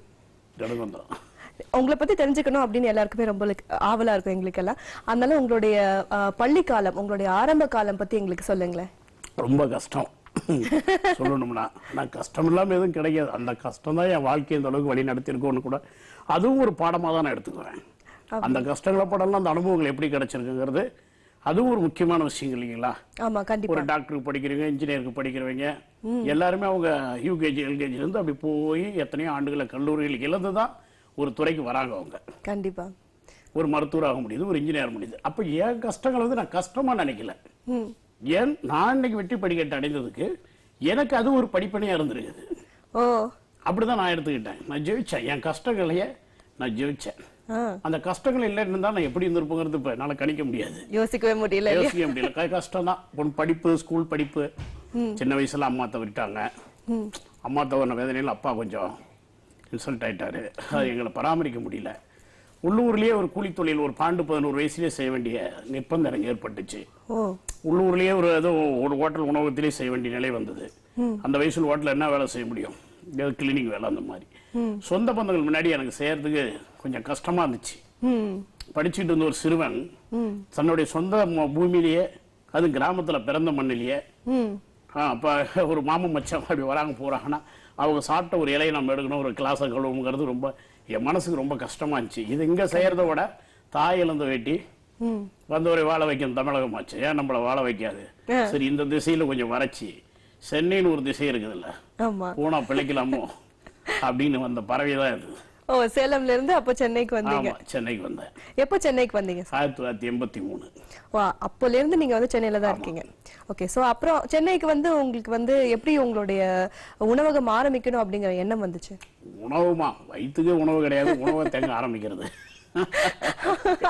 உங்களை பத்தி தெரிஞ்சுக்கணும் அப்படின்னு எல்லாருக்குமே ரொம்ப ஆவலா இருக்கும் எங்களுக்கு எல்லாம் அதனால உங்களுடைய பள்ளி காலம் உங்களுடைய ஆரம்ப காலம் பத்தி எங்களுக்கு சொல்லுங்களேன். ரொம்ப கஷ்டம். சொல்லணும்னா நான் கஷ்டம் இல்லாமல் எதுவும் கிடைக்காது. அந்த கஷ்டம் தான் என் வாழ்க்கையை இந்த அளவுக்கு வழி நடத்தியிருக்கோன்னு கூட அதுவும் ஒரு பாடமாக தான் நான் எடுத்துக்குவேன். அந்த கஷ்டங்களை படம்லாம் அந்த அனுபவங்கள் எப்படி கிடைச்சிருக்குங்கிறது அதுவும் ஒரு முக்கியமான விஷயம் இல்லைங்களா? ஆமா ஒரு கண்டிப்பா டாக்டருக்கு படிக்கிறவங்க இன்ஜினியருக்கு படிக்கிறவங்க எல்லாருமே அவங்க யூகேஜி எல்கேஜில இருந்து அப்படி போய் எத்தனையோ ஆண்டுகளை கல்லூரிகள் இழந்து தான் ஒரு துறைக்கு வராங்க அவங்க. கண்டிப்பா. ஒரு மருத்துவர் ஆக முடியுது ஒரு இன்ஜினியர் முடியுது. அப்போ என் கஷ்டங்களை வந்து நான் கஷ்டமா நினைக்கல. ஏன் நான் இன்னைக்கு வெற்றி படிக்கட்டு அடைந்ததுக்கு எனக்கு அது ஒரு படிப்பனையா இருந்திருக்குது. ஓ. அப்படிதான் நான் எடுத்துக்கிட்டேன். நான் ஜெயிச்சேன். என் கஷ்டங்களையே நான் ஜெயிச்சேன். அந்த கஷ்டங்கள் இல்லைன்னு தான் நான் எப்படி இருந்திருப்போங்கிறது இப்ப என்னால கணிக்க முடியாது. யோசிக்கவே முடியல? யோசிக்க முடியல. க- கஷ்டம் தான் படிப்பு ஸ்கூல் படிப்பு. சின்ன வயசுல அம்மா தவறிட்டாங்க. அம்மா தவறின வேதனையில் அப்பா கொஞ்சம் இன்சல்ட் ஆயிட்டாரு. அது எங்களை பராமரிக்க முடியல. உள்ளூர்லயே ஒரு கூலி தொழில் ஒரு பன்னெண்டு பதினோரு வயசுலயே செய்ய வேண்டிய நிர்பந்தம் எனக்கு ஏற்பட்டுச்சு உள்ளூர்லயே ஒரு ஏதோ ஒரு ஹோட்டல் உணவகத்திலே செய்ய வேண்டிய நிலை வந்தது. அந்த வயசுல ஹோட்டல்ல என்ன வேலை செய்ய முடியும்? ஏதோ கிளினிக் வேலை அந்த மாதிரி. சொந்த பந்தங்கள் முன்னாடி எனக்கு செய்யறதுக்கு கொஞ்சம் கஷ்டமா இருந்துச்சு. படிச்சுட்டு இருந்த ஒரு சிறுவன் தன்னுடைய சொந்த பூமியிலேயே அது கிராமத்துல பிறந்த மண்ணிலேயே அப்ப ஒரு மாமன் மச்சான் அப்படி வராங்க போறாங்கன்னா அவங்க சாப்பிட்ட ஒரு இலையை நம்ம எடுக்கணும் ஒரு கிளாஸை கழுவுங்கிறது ரொம்ப என் மனசுக்கு ரொம்ப கஷ்டமா இருந்துச்சு. இது இங்க செய்யறத விட தாய் இழந்த வேட்டி வந்தவரை வாழ வைக்கணும் தமிழகமாச்சு ஏன் நம்மள வாழ வைக்காது. சரி இந்த திசையில கொஞ்சம் வறட்சி. சென்னைன்னு ஒரு திசை இருக்குதுல்ல. ஆமா. போனா பிழைக்கலாமோ? அப்படின்னு வந்த பறவை தான் இது ஓ சேலம்ல இருந்து அப்போ சென்னைக்கு வந்தீங்க. ஆமா சென்னைக்கு வந்தேன். எப்போ சென்னைக்கு வந்தீங்க? ஆயிரத்தி தொள்ளாயிரத்தி எண்பத்தி மூணு. வா அப்போல இருந்து நீங்க வந்து சென்னையில தான் இருக்கீங்க. ஓகே சோ அப்புறம் சென்னைக்கு வந்து உங்களுக்கு வந்து எப்படி உங்களுடைய உணவகம் ஆரம்பிக்கணும் அப்படிங்கிற எண்ணம் வந்துச்சு? உணவுமா? வயிற்றுக்கு உணவு கிடையாது. உணவை தேங்க ஆரம்பிக்கிறது.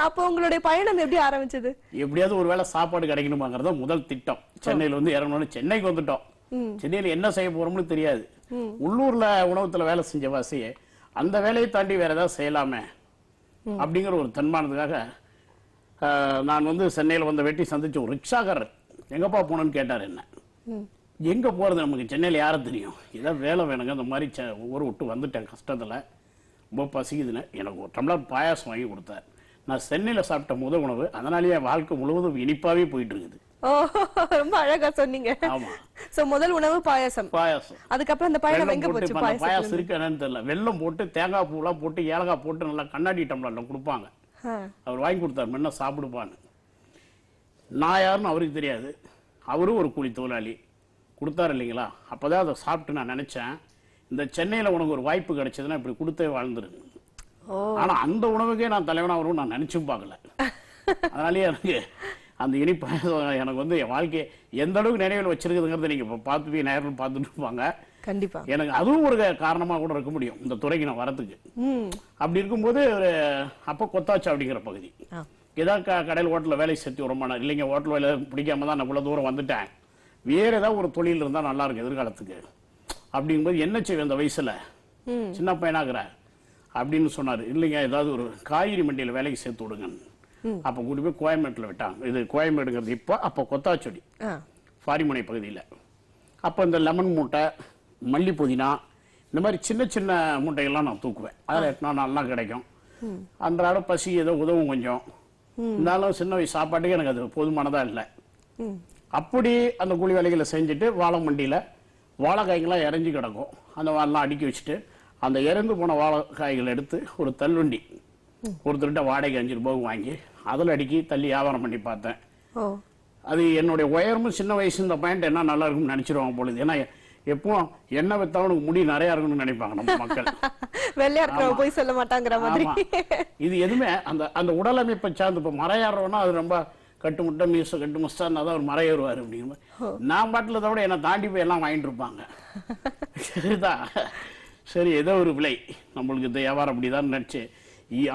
அப்போ உங்களுடைய பயணம் எப்படி ஆரம்பிச்சது? எப்படியாவது ஒரு வேளை சாப்பாடு கிடைக்கணுமாங்கிறத முதல் திட்டம். சென்னையில வந்து இறங்கணும்னு சென்னைக்கு வந்துட்டோம். சென்னையில என்ன செய்ய போறோம்னு தெரியாது. உள்ளூர்ல உணவகத்துல வேலை செஞ்ச வாசியே அந்த வேலையை தாண்டி வேற ஏதாவது செய்யலாமே? அப்படிங்கிற ஒரு தன்மானத்துக்காக நான் வந்து சென்னையில் வந்த வெட்டி சந்திச்ச ஒரு ரிக்ஷாக்காரர் எங்கப்பா போகணும்னு கேட்டார் என்ன? எங்க போறது நமக்கு சென்னையில் யாரை தெரியும்? ஏதாவது வேலை வேணுங்க அந்த மாதிரி ஊரை விட்டு வந்துட்டேன் கஷ்டத்துல. ரொம்ப பசிக்குதுன்னு எனக்கு ஒரு டம்ளர் பாயாசம் வாங்கி கொடுத்தார். நான் சென்னையில் சாப்பிட்ட முத உணவு அதனாலேயே வாழ்க்கை முழுவதும் இனிப்பாவே போயிட்டு இருக்குது. ரொம்ப அழகா சொன்னீங்க. ஆமா. சோ முதல் உணவு பாயாசம். பாயாசம். அதுக்கப்புறம் அந்த வெல்லம் எங்க போச்சு? பாயாசம் பாயாசம் இருக்கு என்னன்னு தெரியல. வெல்லம் போட்டு தேங்காய் பூலாம் போட்டு ஏலக்காய் போட்டு நல்லா கண்ணாடி டம்ளர்ல கொடுப்பாங்க. அவர் வாங்கி கொடுத்தார் முன்ன சாப்பிடுப்பான்னு. நான் யாருன்னு அவருக்கு தெரியாது. அவரும் ஒரு கூலி தொழிலாளி. கொடுத்தாரு இல்லைங்களா? அப்பதான் அதை சாப்பிட்டு நான் நினைச்சேன். இந்த சென்னையில உனக்கு ஒரு வாய்ப்பு கிடைச்சதுன்னா இப்படி கொடுத்தே வாழ்ந்துருக்கு ஓ. ஆனா அந்த உணவுக்கே நான் தலைவனா வரும்னு நான் நினைச்சும் பார்க்கல. அதனாலயே எனக்கு அந்த இனிப்பு எனக்கு வந்து என் வாழ்க்கையை எந்த அளவுக்கு நினைவில் வச்சிருக்குதுங்கிறத நீங்க இப்ப பார்த்துட்டு நேரில் பார்த்துட்டு இருப்பாங்க. கண்டிப்பா. எனக்கு அதுவும் ஒரு காரணமா கூட இருக்க முடியும் இந்த துறைக்கு நான் வரதுக்கு ம். அப்படி இருக்கும்போது ஒரு அப்போ கொத்தாச்சு அப்படிங்கிற பகுதி. ஏதாவது கடையில் ஹோட்டலில் வேலை சேர்த்து விடமாட்டா இல்லைங்க ஹோட்டல் வேலை பிடிக்காம தான் நான் இவ்வளோ தூரம் வந்துட்டேன். வேற ஏதாவது ஒரு தொழில் இருந்தால் நல்லா இருக்கும் எதிர்காலத்துக்கு. அப்படிங்கும்போது என்ன செய்வேன் இந்த வயசுல? சின்ன பையனாகிற அப்படின்னு சொன்னார். இல்லைங்க ஏதாவது ஒரு காய்கறி மண்டியில் வேலைக்கு சேர்த்து விடுங்க. அப்போ கூட்டி போய் கோயம்பேட்டில் விட்டாங்க இது கோயம்பேடுங்கிறது இப்போ அப்போ கொத்தாச்சொடி. ஆ. ஃபாரிமுனை பகுதியில். அப்போ இந்த லெமன் மூட்டை மல்லி புதினா இந்த மாதிரி சின்ன சின்ன மூட்டைகள்லாம் நான் தூக்குவேன். அதில் எட்டினா நல்லா கிடைக்கும். அன்றாட பசி ஏதோ உதவும் கொஞ்சம். இருந்தாலும் சின்ன வயசு சாப்பாட்டுக்கு எனக்கு அது போதுமானதா இல்லை. அப்படி அந்த கூலி வேலைகளை செஞ்சுட்டு வாழை மண்டியில் வாழைக்காய்கள்லாம் இறஞ்சி கிடக்கும். அந்த வாழெல்லாம் அடுக்கி வச்சுட்டு அந்த இறந்து போன வாழைக்காய்களை எடுத்து ஒரு தள்ளுண்டி ஒருத்தர்கிட்ட வாடகை அஞ்சு ரூபாய்க்கு வாங்கி அதில் அடுக்கி தள்ளி வியாபாரம் பண்ணி பார்த்தேன். அது என்னுடைய உயரமும் சின்ன வயசு இந்த பாயிண்ட் என்ன நல்லா இருக்கும்னு நினைச்சிருவாங்க பொழுது. ஏன்னா எப்போ என்ன வித்தவனுக்கு முடி நிறைய இருக்கும்னு நினைப்பாங்க நம்ம மக்கள். வெள்ளையா இருக்கிறவங்க போய் சொல்ல மாட்டாங்கிற மாதிரி. இது எதுவுமே அந்த அந்த உடல் அமைப்பை சார்ந்து இப்போ மறையாடுறோம்னா அது ரொம்ப கட்டு முட்டை மீச கட்டு முஸ்டான்னா தான் ஒரு மறையேறுவார் அப்படிங்கிற நான் பாட்டில் தவிர என்னை தாண்டி போய் எல்லாம் வாங்கிட்டு இருப்பாங்க. சரிதான் சரி ஏதோ ஒரு விலை. நம்மளுக்கு இந்த வியாபாரம் அப்படிதான் நினச்சி.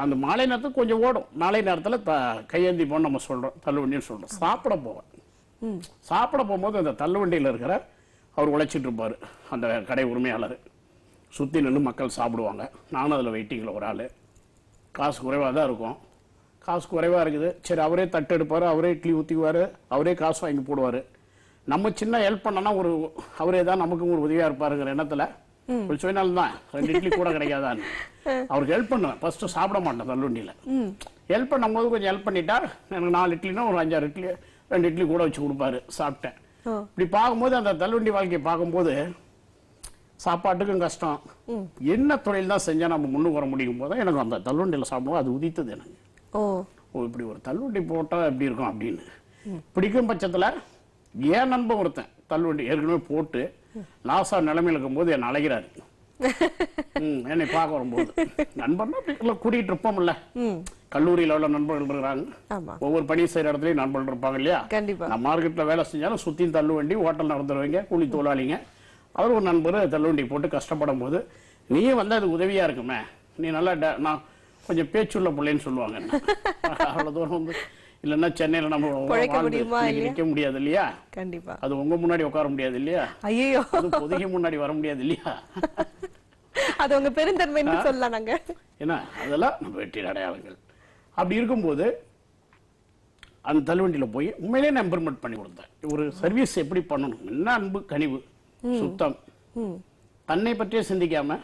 அந்த மாலை நேரத்துக்கு கொஞ்சம் ஓடும். மாலை நேரத்தில் த கையேந்தி போன்னு நம்ம சொல்கிறோம் தள்ளுவண்டின்னு சொல்கிறோம் சாப்பிட போவேன் சாப்பிட போகும்போது அந்த தள்ளுவண்டியில் இருக்கிற அவர் உழைச்சிட்டு இருப்பார் அந்த கடை உரிமையாளர். சுற்றி நின்று மக்கள் சாப்பிடுவாங்க. நானும் அதில் வெயிட்டிங்கில் ஒரு ஆள். காசு குறைவாக தான் இருக்கும். காசு குறைவாக இருக்குது. சரி அவரே தட்டு எடுப்பார் அவரே இட்லி ஊற்றிக்குவார் அவரே காசு வாங்கி போடுவார். நம்ம சின்ன ஹெல்ப் பண்ணனா ஒரு அவரே தான் நமக்கும் ஒரு உதவியாக இருப்பாருங்கிற எண்ணத்தில் ஒரு சுயநாள் தான் ரெண்டு இட்லி கூட கிடைக்காதான்னு அவருக்கு ஹெல்ப் பண்ணுவேன். ஃபர்ஸ்ட் சாப்பிட மாட்டேன் தள்ளுவண்டியில். ம். ஹெல்ப் பண்ணும்போது கொஞ்சம் ஹெல்ப் பண்ணிட்டா எனக்கு நாலு இட்லினா ஒரு அஞ்சாறு இட்லி ரெண்டு இட்லி கூட வச்சு கொடுப்பாரு. சாப்பிட்டேன். இப்படி பார்க்கும்போது அந்த தள்ளுவண்டி வாழ்க்கையை பார்க்கும்போது சாப்பாட்டுக்கும் கஷ்டம். என்ன தொழில் தான் செஞ்சா நம்ம முன்னுக்கு வர முடியும் போது எனக்கு அந்த தள்ளுவண்டியில் சாப்பிடுவோம் அது உதித்தது எனக்கு. ஓ. இப்படி ஒரு தள்ளுவண்டி போட்டால் எப்படி இருக்கும் அப்படின்னு. பிடிக்கும் பட்சத்தில் ஏன் நண்பன் ஒருத்தன் தள்ளுவண்டி ஏற்கனவே போட்டு லாசா நிலைமையில் இருக்கும்போது என்னை அழைகிறாரு என்னை பார்க்க வரும்போது. நண்பர்னா எல்லாம் கூட்டிகிட்டு இருப்போம்ல. கல்லூரியில் உள்ள நண்பர்கள் இருக்கிறாங்க. ஒவ்வொரு பணி செய்யற இடத்துலயும் நண்பர்கள் இருப்பாங்க இல்லையா? கண்டிப்பா. நான் மார்க்கெட்ல வேலை செஞ்சாலும் சுத்தியும் தள்ளுவண்டி ஹோட்டல் நடத்துறவங்க கூலி தொழிலாளிங்க. அவர் ஒரு நண்பர் தள்ளுவண்டி போட்டு கஷ்டப்படும் போது நீயும் வந்து அது உதவியா இருக்குமே? நீ நல்லா நான் கொஞ்சம் பேச்சுள்ள பிள்ளைன்னு சொல்லுவாங்க. அவ்வளவு தூரம் வந்து இல்லைன்னா சென்னையில நம்ம பிழைக்க முடியுமா முடியாது இல்லையா? கண்டிப்பா. அது உங்க முன்னாடி உட்கார முடியாது இல்லையா? ஐயோ அது பொதுகை முன்னாடி வர முடியாது இல்லையா? அது உங்க பெருந்தன்மைன்னு சொல்லலாம் நாங்க. ஏன்னா அதெல்லாம் நம்ம வெற்றி அடையாளங்கள். அப்படி இருக்கும்போது அந்த தள்ளுவண்டியில் போய் உண்மையிலே நான் இம்ப்ரூவ்மெண்ட் பண்ணி கொடுத்தேன். ஒரு சர்வீஸ் எப்படி பண்ணணும்? என்ன அன்பு கனிவு சுத்தம். தன்னை பற்றியே சிந்திக்காம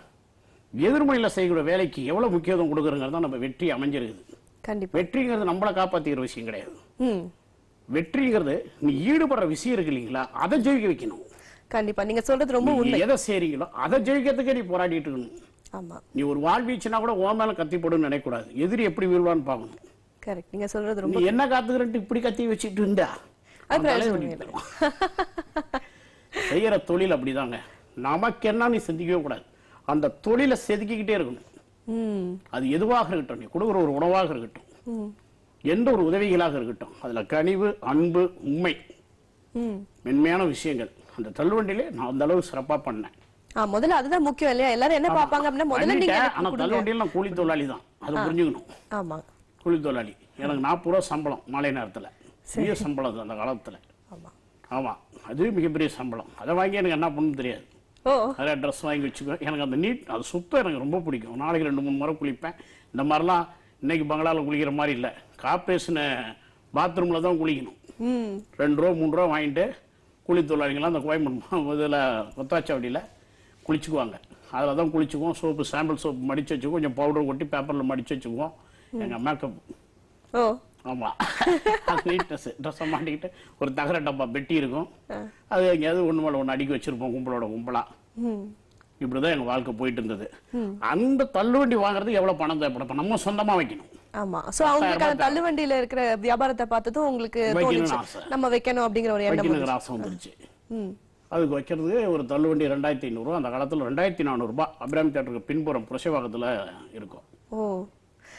எதிர்மொழியில் செய்கிற வேலைக்கு எவ்வளவு முக்கியத்துவம் கொடுக்குறங்கிறது தான் நம்ம வெற்றி அமைஞ்சிருக்குது. கண்டிப்பா. வெற்றிங்கிறது நம்மளை காப்பாத்திக்கிற விஷயம் கிடையாது. வெற்றிங்கிறது நீ ஈடுபடுற விஷயம் இருக்கு இல்லைங்களா? அதை ஜெயிக்க வைக்கணும். கண்டிப்பா. நீங்க சொல்றது ரொம்ப உண்மை. எதை செய்றீங்களோ அதை ஜெயிக்கிறதுக்கே நீ போராடிட்டு இருக்கணும். ஆமா. நீ ஒரு வாழ்வீச்சுனா கூட உன் மேல கத்தி போடுன்னு நினைக்கக்கூடாது. எதிரி எப்படி வீழ்வான்னு பார்க்கணும். கரெக்ட் நீங்க சொல்றது ரொம்ப என்ன காத்துக்கிறன்ட்டு இப்படி கத்தி வச்சுட்டு இருந்தா. செய்யற தொழில் அப்படிதாங்க. நமக்கு என்ன நீ சிந்திக்கவே கூடாது. அந்த தொழிலை செதுக்கிக்கிட்டே இருக்கணும். அது எதுவாக இருக்கட்டும் நீ கொடுக்குற ஒரு உணவாக இருக்கட்டும் எந்த ஒரு உதவிகளாக இருக்கட்டும் அதுல கனிவு அன்பு உண்மை மென்மையான விஷயங்கள். அந்த தள்ளுவண்டியிலே நான் அந்த அளவு சிறப்பா பண்ணேன். முதல்ல அதுதான் முக்கியம் இல்லையா? எல்லாரும் என்ன பாப்பாங்க அப்படின்னா முதல்ல நீங்க ஆனா. தள்ளுவண்டியில் நான் கூலி தொழிலாளி தான். அது. புரிஞ்சுக்கணும். ஆமா. கூலி தொழிலாளி. எனக்கு நாற்பது ரூபா சம்பளம் மாலை நேரத்துல. பெரிய சம்பளம் அது அந்த காலத்துல. ஆமா. ஆமா. அது மிகப்பெரிய சம்பளம். அதை வாங்கி எனக்கு என்ன பண்ணணும் தெரியாது. நிறைய ட்ரெஸ் வாங்கி வச்சுக்கோ எனக்கு அந்த நீட் அது சுத்தம் எனக்கு ரொம்ப பிடிக்கும். நாளைக்கு ரெண்டு மூணு முறை குளிப்பேன். இந்த மாதிரிலாம் இன்னைக்கு பங்களாவில் குளிக்கிற மாதிரி இல்லை. காப்பேசின பாத்ரூமில் தான் குளிக்கணும். ரெண்டு ரூபா மூணு ரூபா வாங்கிட்டு கூலி தொழிலாளிங்களாம் அந்த கோயம்புத்தூர் இதில் கொத்தாச்சாவடியில் குளிச்சுக்குவாங்க. அதில் தான் குளிச்சுக்குவோம். சோப்பு சாம்பிள் சோப்பு மடிச்சு வச்சுக்குவோம். கொஞ்சம் பவுடர் கொட்டி பேப்பரில் மடிச்சு வச்சுக்குவோம். எங்கள் மேக்கப் ஓ. ஆமாம் நீட்னஸ் ட்ரெஸ்ஸை மாட்டிக்கிட்டு ஒரு தகர டப்பா பெட்டி இருக்கும். அது எங்கேயாவது ஒன்று மேலே ஒன்று அடுக்கி வச்சிருப்போம் கும்பலோட கும்பலா. இப்படிதான் எங்க வாழ்க்கை போயிட்டு இருந்தது. அந்த தள்ளுவண்டி வாங்குறதுக்கு எவ்வளவு பணம் தேவைப்படும் நம்ம சொந்தமா வைக்கணும். ஆமா. சோ அவங்களுக்கு அந்த தள்ளு வண்டியில இருக்கிற வியாபாரத்தை பார்த்ததும் உங்களுக்கு. நம்ம வைக்கணும் அப்படிங்கிற ஒரு எண்ணம். ஆசை வந்துருச்சு. அதுக்கு வைக்கிறதுக்கு ஒரு தள்ளுவண்டி ரெண்டாயிரத்தி ஐநூறுரூவா அந்த காலத்துல ரெண்டாயிரத்தி நானூறுபா அபிராமி தேட்டருக்கு பின்புறம் புரசவாக்கத்துல இருக்கும். ஓ.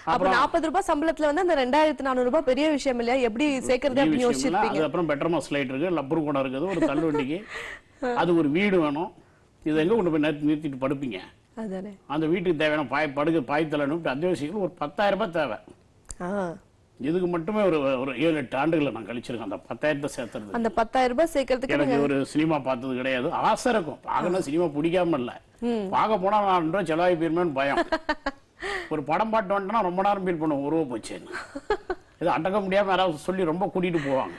அப்ப நாற்பது ரூபாய் சம்பளத்துல வந்து அந்த ரெண்டாயிரத்தி நானூறு ரூபாய் பெரிய விஷயம் இல்லையா? எப்படி சேர்க்கறது அப்படின்னு. யோசிச்சிருப்பீங்க. அதுக்கப்புறம் பெட்டர் மாஸ் லைட் இருக்கு லப்பர் கூட இருக்குது ஒரு தள்ளுவண்டிக்கு. அது ஒரு வீடு வேணும். இது எங்க கொண்டு போய் நிறுத்தி- நிறுத்திட்டு படுப்பீங்க? அந்த வீட்டுக்கு தேவையான பாய் படுக்க பாய் தலைன்னு அத்தியாவசியங்கள் ஒரு பத்தாயிரம் ரூபாய் தேவை. இதுக்கு மட்டுமே ஒரு ஒரு ஏழு எட்டு ஆண்டுகளை நான் கழிச்சிருக்கேன். அந்த பத்தாயிரத்தை சேர்த்துறது. அந்த பத்தாயிரம் ரூபாய் சேர்க்கறதுக்கு எனக்கு ஒரு சினிமா பார்த்தது கிடையாது. ஆசை இருக்கும். பார்க்கணும் சினிமா பிடிக்காம இல்ல. பார்க்க போனா நான் செலவாகி போயிருமேன்னு பயம். ஒரு படம் பாட்டு ரொம்ப நேரம் ஃபீல் பண்ணுவோம். உருவ போச்சேன்னு இது அடக்க முடியாம யாராவது சொல்லி ரொம்ப கூட்டிட்டு போவாங்க.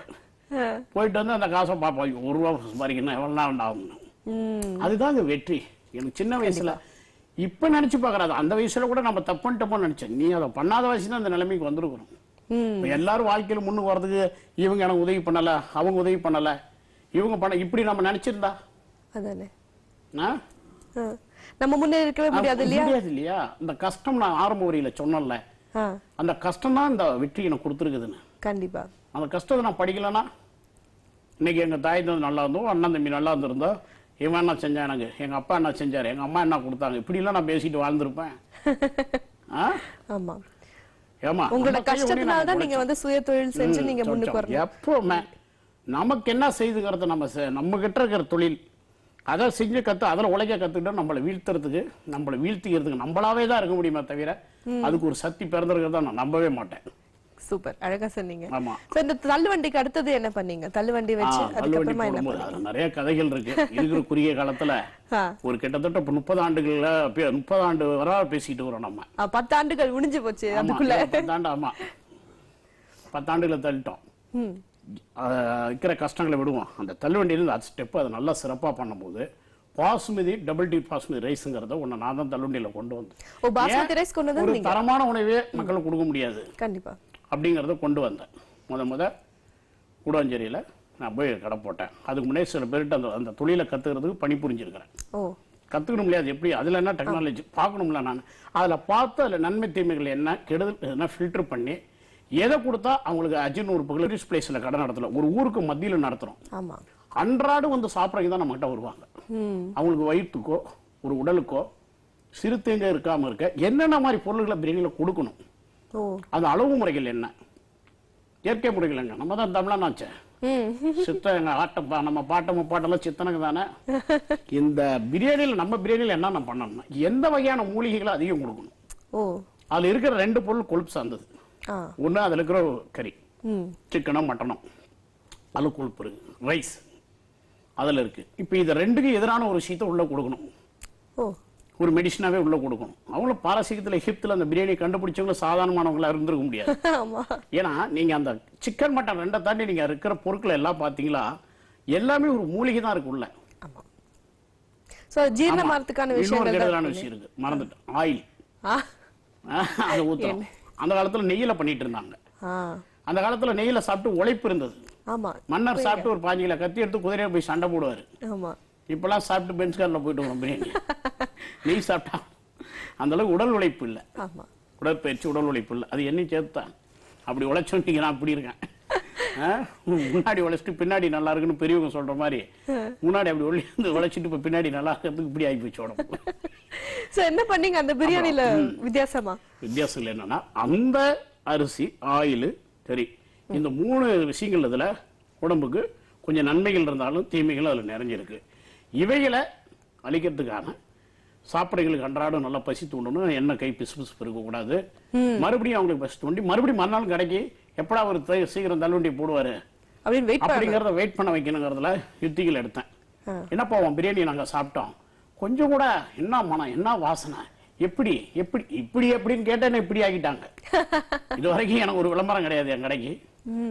போயிட்டு வந்து அந்த காசை பார்ப்போம். ஒரு ரூபா சம்பாதிக்கணும். எவ்வளவு நேரம் ஆகும். அதுதாங்க வெற்றி. எனக்கு சின்ன வயசுல இப்ப நினைச்சு பார்க்கறாது. அந்த வயசுல கூட நம்ம தப்பு பண்ணிட்டோமோ நினைச்சேன். நீ அதை பண்ணாத வயசு தான் அந்த நிலைமைக்கு வந்திருக்கிறோம் ம். இப்ப எல்லாரும் வாழ்க்கையில முன்னுக்கு வர்றதுக்கு இவங்க எனக்கு உதவி பண்ணல அவங்க உதவி பண்ணல. இவங்க பண்ண இப்படி நம்ம நினைச்சிருந்தா? அதானே. நம்ம முன்னே இருக்கவே முடியாது இல்லையா? முடியாது இல்லையா? இந்த கஷ்டம் நான் ஆரம்ப வரியில சொன்னேன்ல. ஆ. அந்த கஷ்டம் தான் இந்த வெற்றி எனக்கு கொடுத்துருக்குதுன்னு. கண்டிப்பா. அந்த கஷ்டத்தை நான் படிக்கலனா இன்னைக்கு எங்க தாய் தந்தை நல்லா இருந்தோம் அண்ணன் தம்பி நல்லா இருந்திருந்தோ இவன் என்ன செஞ்சான் எனக்கு? எங்க அப்பா என்ன செஞ்சாரு? எங்க அம்மா என்ன கொடுத்தாங்க? இப்படி எல்லாம் நான் பேசிட்டு வாழ்ந்திருப்பேன்? ஆமா. ஏமா உங்களோட கஷ்டத்தினால தான் நீங்க வந்து சுய தொழில் செஞ்சு நீங்க முன்னுக்கு. வரணும். எப்பவுமே நமக்கு என்ன செய்துங்கிறத நம்ம நம்ம கிட்ட இருக்கிற தொழில் அதை செஞ்சு கத்து அதில் உழைக்க கத்துக்கிட்டா நம்மளை வீழ்த்துறதுக்கு நம்மளை வீழ்த்திக்கிறதுக்கு நம்மளாவே தான் இருக்க முடியுமே தவிர. அதுக்கு ஒரு சக்தி பிறந்திருக்கிறத நான் நம்பவே மாட்டேன். சூப்பர் அழகா சொன்னீங்க. ஆமா. இந்த தள்ளுவண்டிக்கு அடுத்தது என்ன பண்ணீங்க? தள்ளுவண்டி வச்சு அதுக்கப்புறமா என்ன நிறைய கதைகள் இருக்கு. இருக்கிற குறுகிய காலத்துல. ஒரு கிட்டத்தட்ட இப்ப முப்பது ஆண்டுகள்ல முப்பது ஆண்டு வரை பேசிட்டு வரோம் நம்ம. பத்து ஆண்டுகள் முடிஞ்சு போச்சு அதுக்குள்ள. பத்தாண்டு ஆமா. பத்தாண்டுகளை தள்ளிட்டோம். இருக்கிற கஷ்டங்களை விடுவோம். அந்த தள்ளுவண்டியிலிருந்து அது ஸ்டெப் அதை நல்லா சிறப்பா பண்ணும்போது பாசுமதி டபுள் டி பாசுமதி ரைஸ்ங்கிறத ஒன்று நான் தான் தள்ளுவண்டியில கொண்டு வந்தேன். ஒரு தரமான உணவே மக்களுக்கு கொடுக்க முடியாது. கண்டிப்பா. அப்படிங்கிறத கொண்டு வந்தேன். முத முத கூடாஞ்சேரியில் நான் போய் கடை போட்டேன். அதுக்கு முன்னாடி சில பேர்கிட்ட அந்த அந்த தொழிலை கற்றுக்கிறதுக்கு பணி புரிஞ்சிருக்கிறேன். ஓ. கற்றுக்கணும் இல்லையா அது எப்படி? அதில் என்ன டெக்னாலஜி பார்க்கணும்ல நான். அதில் பார்த்து அதில் நன்மை தீமைகள் என்ன கெடுதல் என்ன ஃபில்டர் பண்ணி எதை கொடுத்தா அவங்களுக்கு அஜின் உறுப்புகள் டூரிஸ்ட் பிளேஸில் கடை நடத்தல. ஒரு ஊருக்கு மத்தியில் நடத்துகிறோம் ஆமா. அன்றாடம் வந்து சாப்பிட்றவங்க தான் நம்மகிட்ட வருவாங்க. அவங்களுக்கு வயிற்றுக்கோ ஒரு உடலுக்கோ சிறு தேங்க இருக்காமல் இருக்க என்னென்ன மாதிரி பொருள்களை பிரியாணியில் கொடுக்கணும்? அது அளவு முறைகள் என்ன? இயற்கை முறைகள் என்ன? நம்ம தான் தமிழனாச்சே ம். சித்த எங்க ஆட்டம் நம்ம பாட்டம் பாட்டெல்லாம் சித்தனுக்கு தானே? இந்த பிரியாணியில் நம்ம பிரியாணியில் என்னென்ன பண்ணணும் எந்த வகையான மூலிகைகளை அதிகம் கொடுக்கணும்? அதுல இருக்கிற ரெண்டு பொருள் கொழுப்பு சார்ந்தது. ஒண்ணு அதுல இருக்கிற கறி. சிக்கனோ மட்டனோ. அதுல கொழுப்பு ரைஸ். அதுல இருக்கு. இப்போ இது ரெண்டுக்கு எதிரான ஒரு விஷயத்தை உள்ள கொடுக்கணும். ஒரு மெடிசனாவே உள்ள கொடுக்கணும். அவங்களும் பாரசீகத்துல எகிப்துல அந்த பிரியாணி கண்டுபிடிச்சவங்க சாதாரணமானவங்களா இருந்திருக்க முடியாது. ஏன்னா நீங்க அந்த சிக்கன் மட்டன் ரெண்டை தாண்டி நீங்க இருக்கிற பொருட்கள் எல்லாம் பாத்தீங்களா எல்லாமே ஒரு மூலிகை தான் இருக்கு உள்ள. தான் விஷயம் இருக்கு. மறந்துட்டேன். ஆயில் அதை ஊத்துறோம். அந்த காலத்துல நெய்யில பண்ணிட்டு இருந்தாங்க. அந்த காலத்துல நெய்யில சாப்பிட்டு உழைப்பு இருந்தது. மன்னர் சாப்பிட்டு ஒரு பாஞ்சு கிலோ கத்தி எடுத்து குதிரையை போய் சண்டை போடுவாரு. இப்பெல்லாம் சாப்பிட்டு பெஞ்ச் கார்ல போயிட்டு வரோம் பிரியாணி. நெய் சாப்பிட்டா அந்த அளவுக்கு உடல் உழைப்பு இல்லை. ஆமா. உடற்பயிற்சி உடல் உழைப்பு இல்லை. அது என்னையும் சேர்த்தான் அப்படி உழைச்சோன்னீங்க நான் அப்படி இருக்கேன்? முன்னாடி உழைச்சிட்டு பின்னாடி நல்லா இருக்குன்னு பெரியவங்க சொல்ற மாதிரி. முன்னாடி அப்படி ஒளி உழைச்சிட்டு இப்ப பின்னாடி நல்லா இருக்கிறதுக்கு இப்படி ஆகி போச்சு உடம்பு. சோ என்ன பண்ணீங்க அந்த பிரியாணில வித்தியாசமா? வித்தியாசம் இல்லை என்னன்னா அந்த அரிசி ஆயில் கறி இந்த மூணு விஷயங்கள் இதுல உடம்புக்கு கொஞ்சம் நன்மைகள் இருந்தாலும் தீமைகள் அதுல நிறைஞ்சிருக்கு. இவைகளை அழிக்கிறதுக்கான சாப்பிடைகளுக்கு அன்றாடம் நல்லா பசி தூண்டணும் எண்ணெய் கை பிசு பிசு இருக்கக்கூடாது மறுபடியும் அவங்களுக்கு பசி தூண்டி மறுபடியும் மறுநாள் கடைக்கு எப்படா ஒரு த- சீக்கிரம் தள்ளுவண்டி போடுவாரு? அப்படிங்கறத வெயிட் பண்ண வைக்கணுங்கிறதுல யுத்திகள் எடுத்தேன். என்னப்பா உன் பிரியாணி நாங்க சாப்பிட்டோம்? கொஞ்சம் கூட என்ன மனம் என்ன வாசனை? எப்படி எப்படி இப்படி எப்படின்னு கேட்டேன்னு இப்படி ஆக்கிட்டாங்க இது வரைக்கும் எனக்கு ஒரு விளம்பரம் கிடையாது என் கடைக்கு.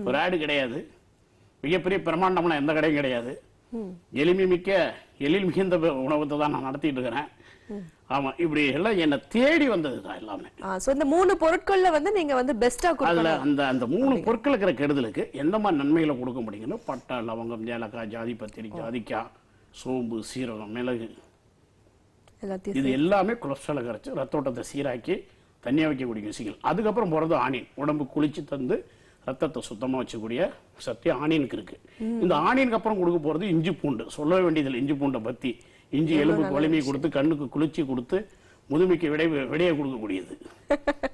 ஒரு ஆடு கிடையாது. மிகப்பெரிய பிரமாண்டம்லாம் எந்த கடையும் கிடையாது. எளிமை மிக்க எழில் மிகுந்த உணவத்தை தான் நான் நடத்திட்டு இருக்கிறேன். ஆமா இப்படி எல்லாம் என்னை தேடி வந்தது தான் எல்லாமே சோ இந்த மூணு பொருட்கள்ல வந்து நீங்க வந்து பெஸ்டா அதுல அந்த அந்த மூணு பொருட்கள் இருக்கிற கெடுதலுக்கு எந்த மாதிரி நன்மைகளை கொடுக்க முடியுங்கன்னா பட்டை லவங்கம் ஏலக்காய் ஜாதி பத்திரி ஜாதிக்காய் சோம்பு சீரகம் மிளகு. இது எல்லாமே கொலஸ்ட்ராலை கரைச்சு ரத்தோட்டத்தை சீராக்கி தண்ணியா வைக்கக்கூடிய விஷயங்கள். அதுக்கப்புறம் போறது ஆணின். உடம்பு குளிச்சு தந்து ரத்தத்தை சுத்தமா வச்சக்கூடிய சக்தி ஆணியனுக்கு இருக்கு. இந்த ஆணியனுக்கு அப்புறம் கொடுக்க போறது இஞ்சி பூண்டு. சொல்ல வேண்டியதில்லை இஞ்சி பூண்டை பத்தி. இஞ்சி எலும்புக்கு வலிமையை கொடுத்து கண்ணுக்கு குளிர்ச்சி கொடுத்து முதுமைக்கு விடை விடையை கொடுக்கக்கூடியது.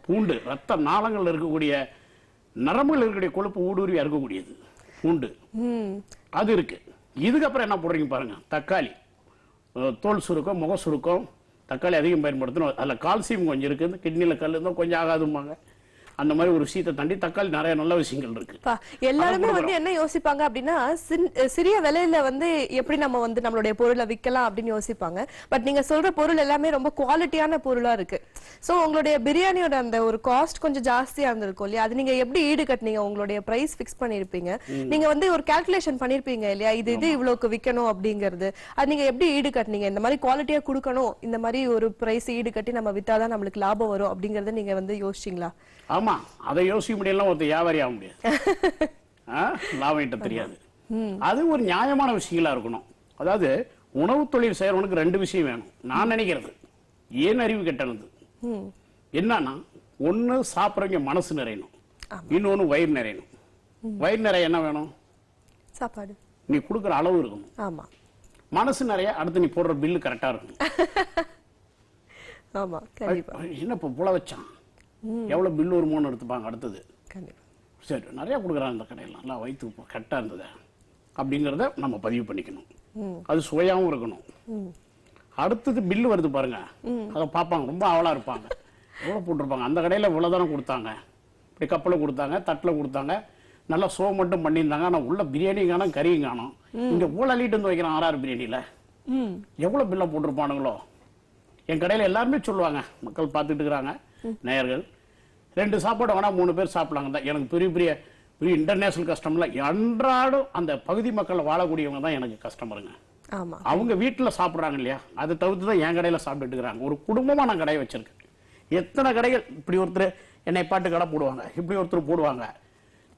பூண்டு ரத்த நாளங்கள்ல இருக்கக்கூடிய நரம்புகள் இருக்கக்கூடிய கொழுப்பு ஊடுருவி அறுக்கக்கூடியது. பூண்டு. அது இருக்கு. இதுக்கப்புறம் என்ன போடுறீங்க பாருங்க. தக்காளி. தோல் சுருக்கம் முக சுருக்கம் தக்காளி அதிகம் பயன்படுத்தணும். அதில் கால்சியம் கொஞ்சம் இருக்கு. இந்த கிட்னியில் கல் இருந்தால் கொஞ்சம் ஆகாதும்பாங்க. அந்த மாதிரி ஒரு விஷயத்தை தாண்டி தக்காளி நிறைய நல்ல விஷயங்கள் இருக்கு. எல்லாருமே வந்து என்ன யோசிப்பாங்க அப்படின்னா சிறிய விலையில வந்து எப்படி நம்ம வந்து நம்மளுடைய பொருளை விற்கலாம் அப்படின்னு யோசிப்பாங்க. பட் நீங்க சொல்ற பொருள் எல்லாமே ரொம்ப குவாலிட்டியான பொருளா இருக்கு. சோ உங்களுடைய பிரியாணியோட அந்த ஒரு காஸ்ட் கொஞ்சம் ஜாஸ்தியா இருந்திருக்கும் இல்லையா? அது நீங்க எப்படி ஈடு கட்டினீங்க? உங்களுடைய பிரைஸ் ஃபிக்ஸ் பண்ணிருப்பீங்க. நீங்க வந்து ஒரு கால்குலேஷன் பண்ணிருப்பீங்க இல்லையா? இது இது இவ்வளவுக்கு விற்கணும் அப்படிங்கிறது. அது நீங்க எப்படி ஈடு கட்டினீங்க? இந்த மாதிரி குவாலிட்டியா கொடுக்கணும். இந்த மாதிரி ஒரு பிரைஸ் ஈடு கட்டி நம்ம வித்தாதான் நம்மளுக்கு லாபம் வரும் அப்படிங்கறத நீங்க வந்து யோசிச்சீங்களா? ஆமா அதை யோசிக்க முடியலாம் ஒருத்தர் வியாபாரி ஆக முடியாது? லாபம் ஈட்ட தெரியாது. அது ஒரு நியாயமான விஷயங்களா இருக்கணும். அதாவது உணவு தொழில் செய்யறவனுக்கு ரெண்டு விஷயம் வேணும். நான் நினைக்கிறது ஏன் அறிவு கெட்டனது? என்னன்னா ஒண்ணு சாப்பிட்றவங்க மனசு நிறையணும். இன்னொன்னு வயிறு நிறையணும். வயிறு நிறைய என்ன வேணும்? சாப்பாடு. நீ கொடுக்குற அளவு இருக்கணும். ஆமா. மனசு நிறைய அடுத்து நீ போடுற பில்லு கரெக்டா இருக்கணும். ஆமா என்ன இப்போ புல வச்சான்? எவ்வளவு பில் வருமோன்னு எடுத்துப்பாங்க அடுத்தது. சரி நிறைய கொடுக்குறாங்க இந்த கடையில் நல்லா வயிற்று கரெக்டாக இருந்தது? அப்படிங்கிறத நம்ம பதிவு பண்ணிக்கணும். அது சுவையாகவும் இருக்கணும். அடுத்தது பில்லு வருது பாருங்க. அதை பார்ப்பாங்க. ரொம்ப ஆவலா இருப்பாங்க. எவ்வளோ போட்டிருப்பாங்க. அந்த கடையில் இவ்வளோ தானே கொடுத்தாங்க. இப்படி கப்பில் கொடுத்தாங்க தட்டில் கொடுத்தாங்க. நல்லா சோ மட்டும் பண்ணியிருந்தாங்க. ஆனால் உள்ள பிரியாணியும் காணும் கறியும் காணும். இங்கே ஊழ அள்ளிட்டு வந்து வைக்கிறான் ஆறாறு பிரியாணியில். எவ்வளோ பில்லை போட்டிருப்பானுங்களோ? என் கடையில் எல்லாருமே சொல்லுவாங்க. மக்கள் பார்த்துட்டு இருக்கிறாங்க. நேயர்கள். ரெண்டு சாப்பாடு வேணா மூணு பேர் சாப்பிடலாங்க. தான் எனக்கு பெரிய பெரிய பெரிய இன்டர்நேஷனல் கஸ்டமர்ல அன்றாடம் அந்த பகுதி மக்கள் வாழக்கூடியவங்க தான் எனக்கு கஸ்டமருங்க அவங்க வீட்டில் சாப்பிட்றாங்க இல்லையா? அதை தவிர்த்து தான் என் கடையில் சாப்பிட்டுட்டு இருக்கிறாங்க. ஒரு குடும்பமா நான் கடையை வச்சிருக்கேன். எத்தனை கடைகள்? இப்படி ஒருத்தர் என்னை பாட்டு கடை போடுவாங்க. இப்படி ஒருத்தர் போடுவாங்க.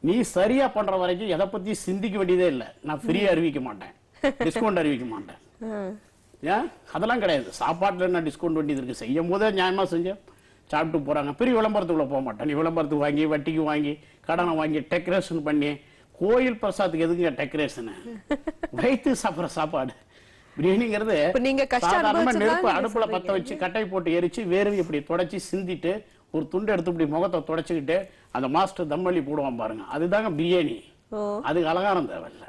நீ சரியா பண்ற வரைக்கும் எதை பத்தி சிந்திக்க வேண்டியதே இல்லை. நான் ஃப்ரீயா அறிவிக்க மாட்டேன். டிஸ்கவுண்ட் அறிவிக்க மாட்டேன். ஏன் அதெல்லாம் கிடையாது. சாப்பாட்டுல என்ன டிஸ்கவுண்ட் வேண்டியது இருக்கு? செய்யும் போதே நியாயமா செஞ்சேன் சாப்பிட்டு போறாங்க. பெரிய விளம்பரத்துக்குள்ள போக மாட்டேன். நீ விளம்பரத்துக்கு வாங்கி வட்டிக்கு வாங்கி கடனை வாங்கி டெக்கரேஷன் பண்ணி கோயில் பிரசாத்துக்கு எதுங்க டெக்கரேஷன் வயிற்று சாப்பிட்ற சாப்பாடு. பிரியாணிங்கிறது இப்ப நீங்க கஷ்டம் சாதாரணமா அனுபவிச்சதுனால நெருப்பு அடுப்புல பத்த சொல்றீங்க. வச்சு கட்டை போட்டு எரிச்சு வேறு இப்படி தொடச்சி சிந்திட்டு ஒரு துண்டு எடுத்து இப்படி முகத்தை தொடச்சிக்கிட்டு அந்த மாஸ்டர் தம்மல்லி போடுவான் பாருங்க. அதுதாங்க பிரியாணி. அதுக்கு அலங்காரம் தேவையில்ல.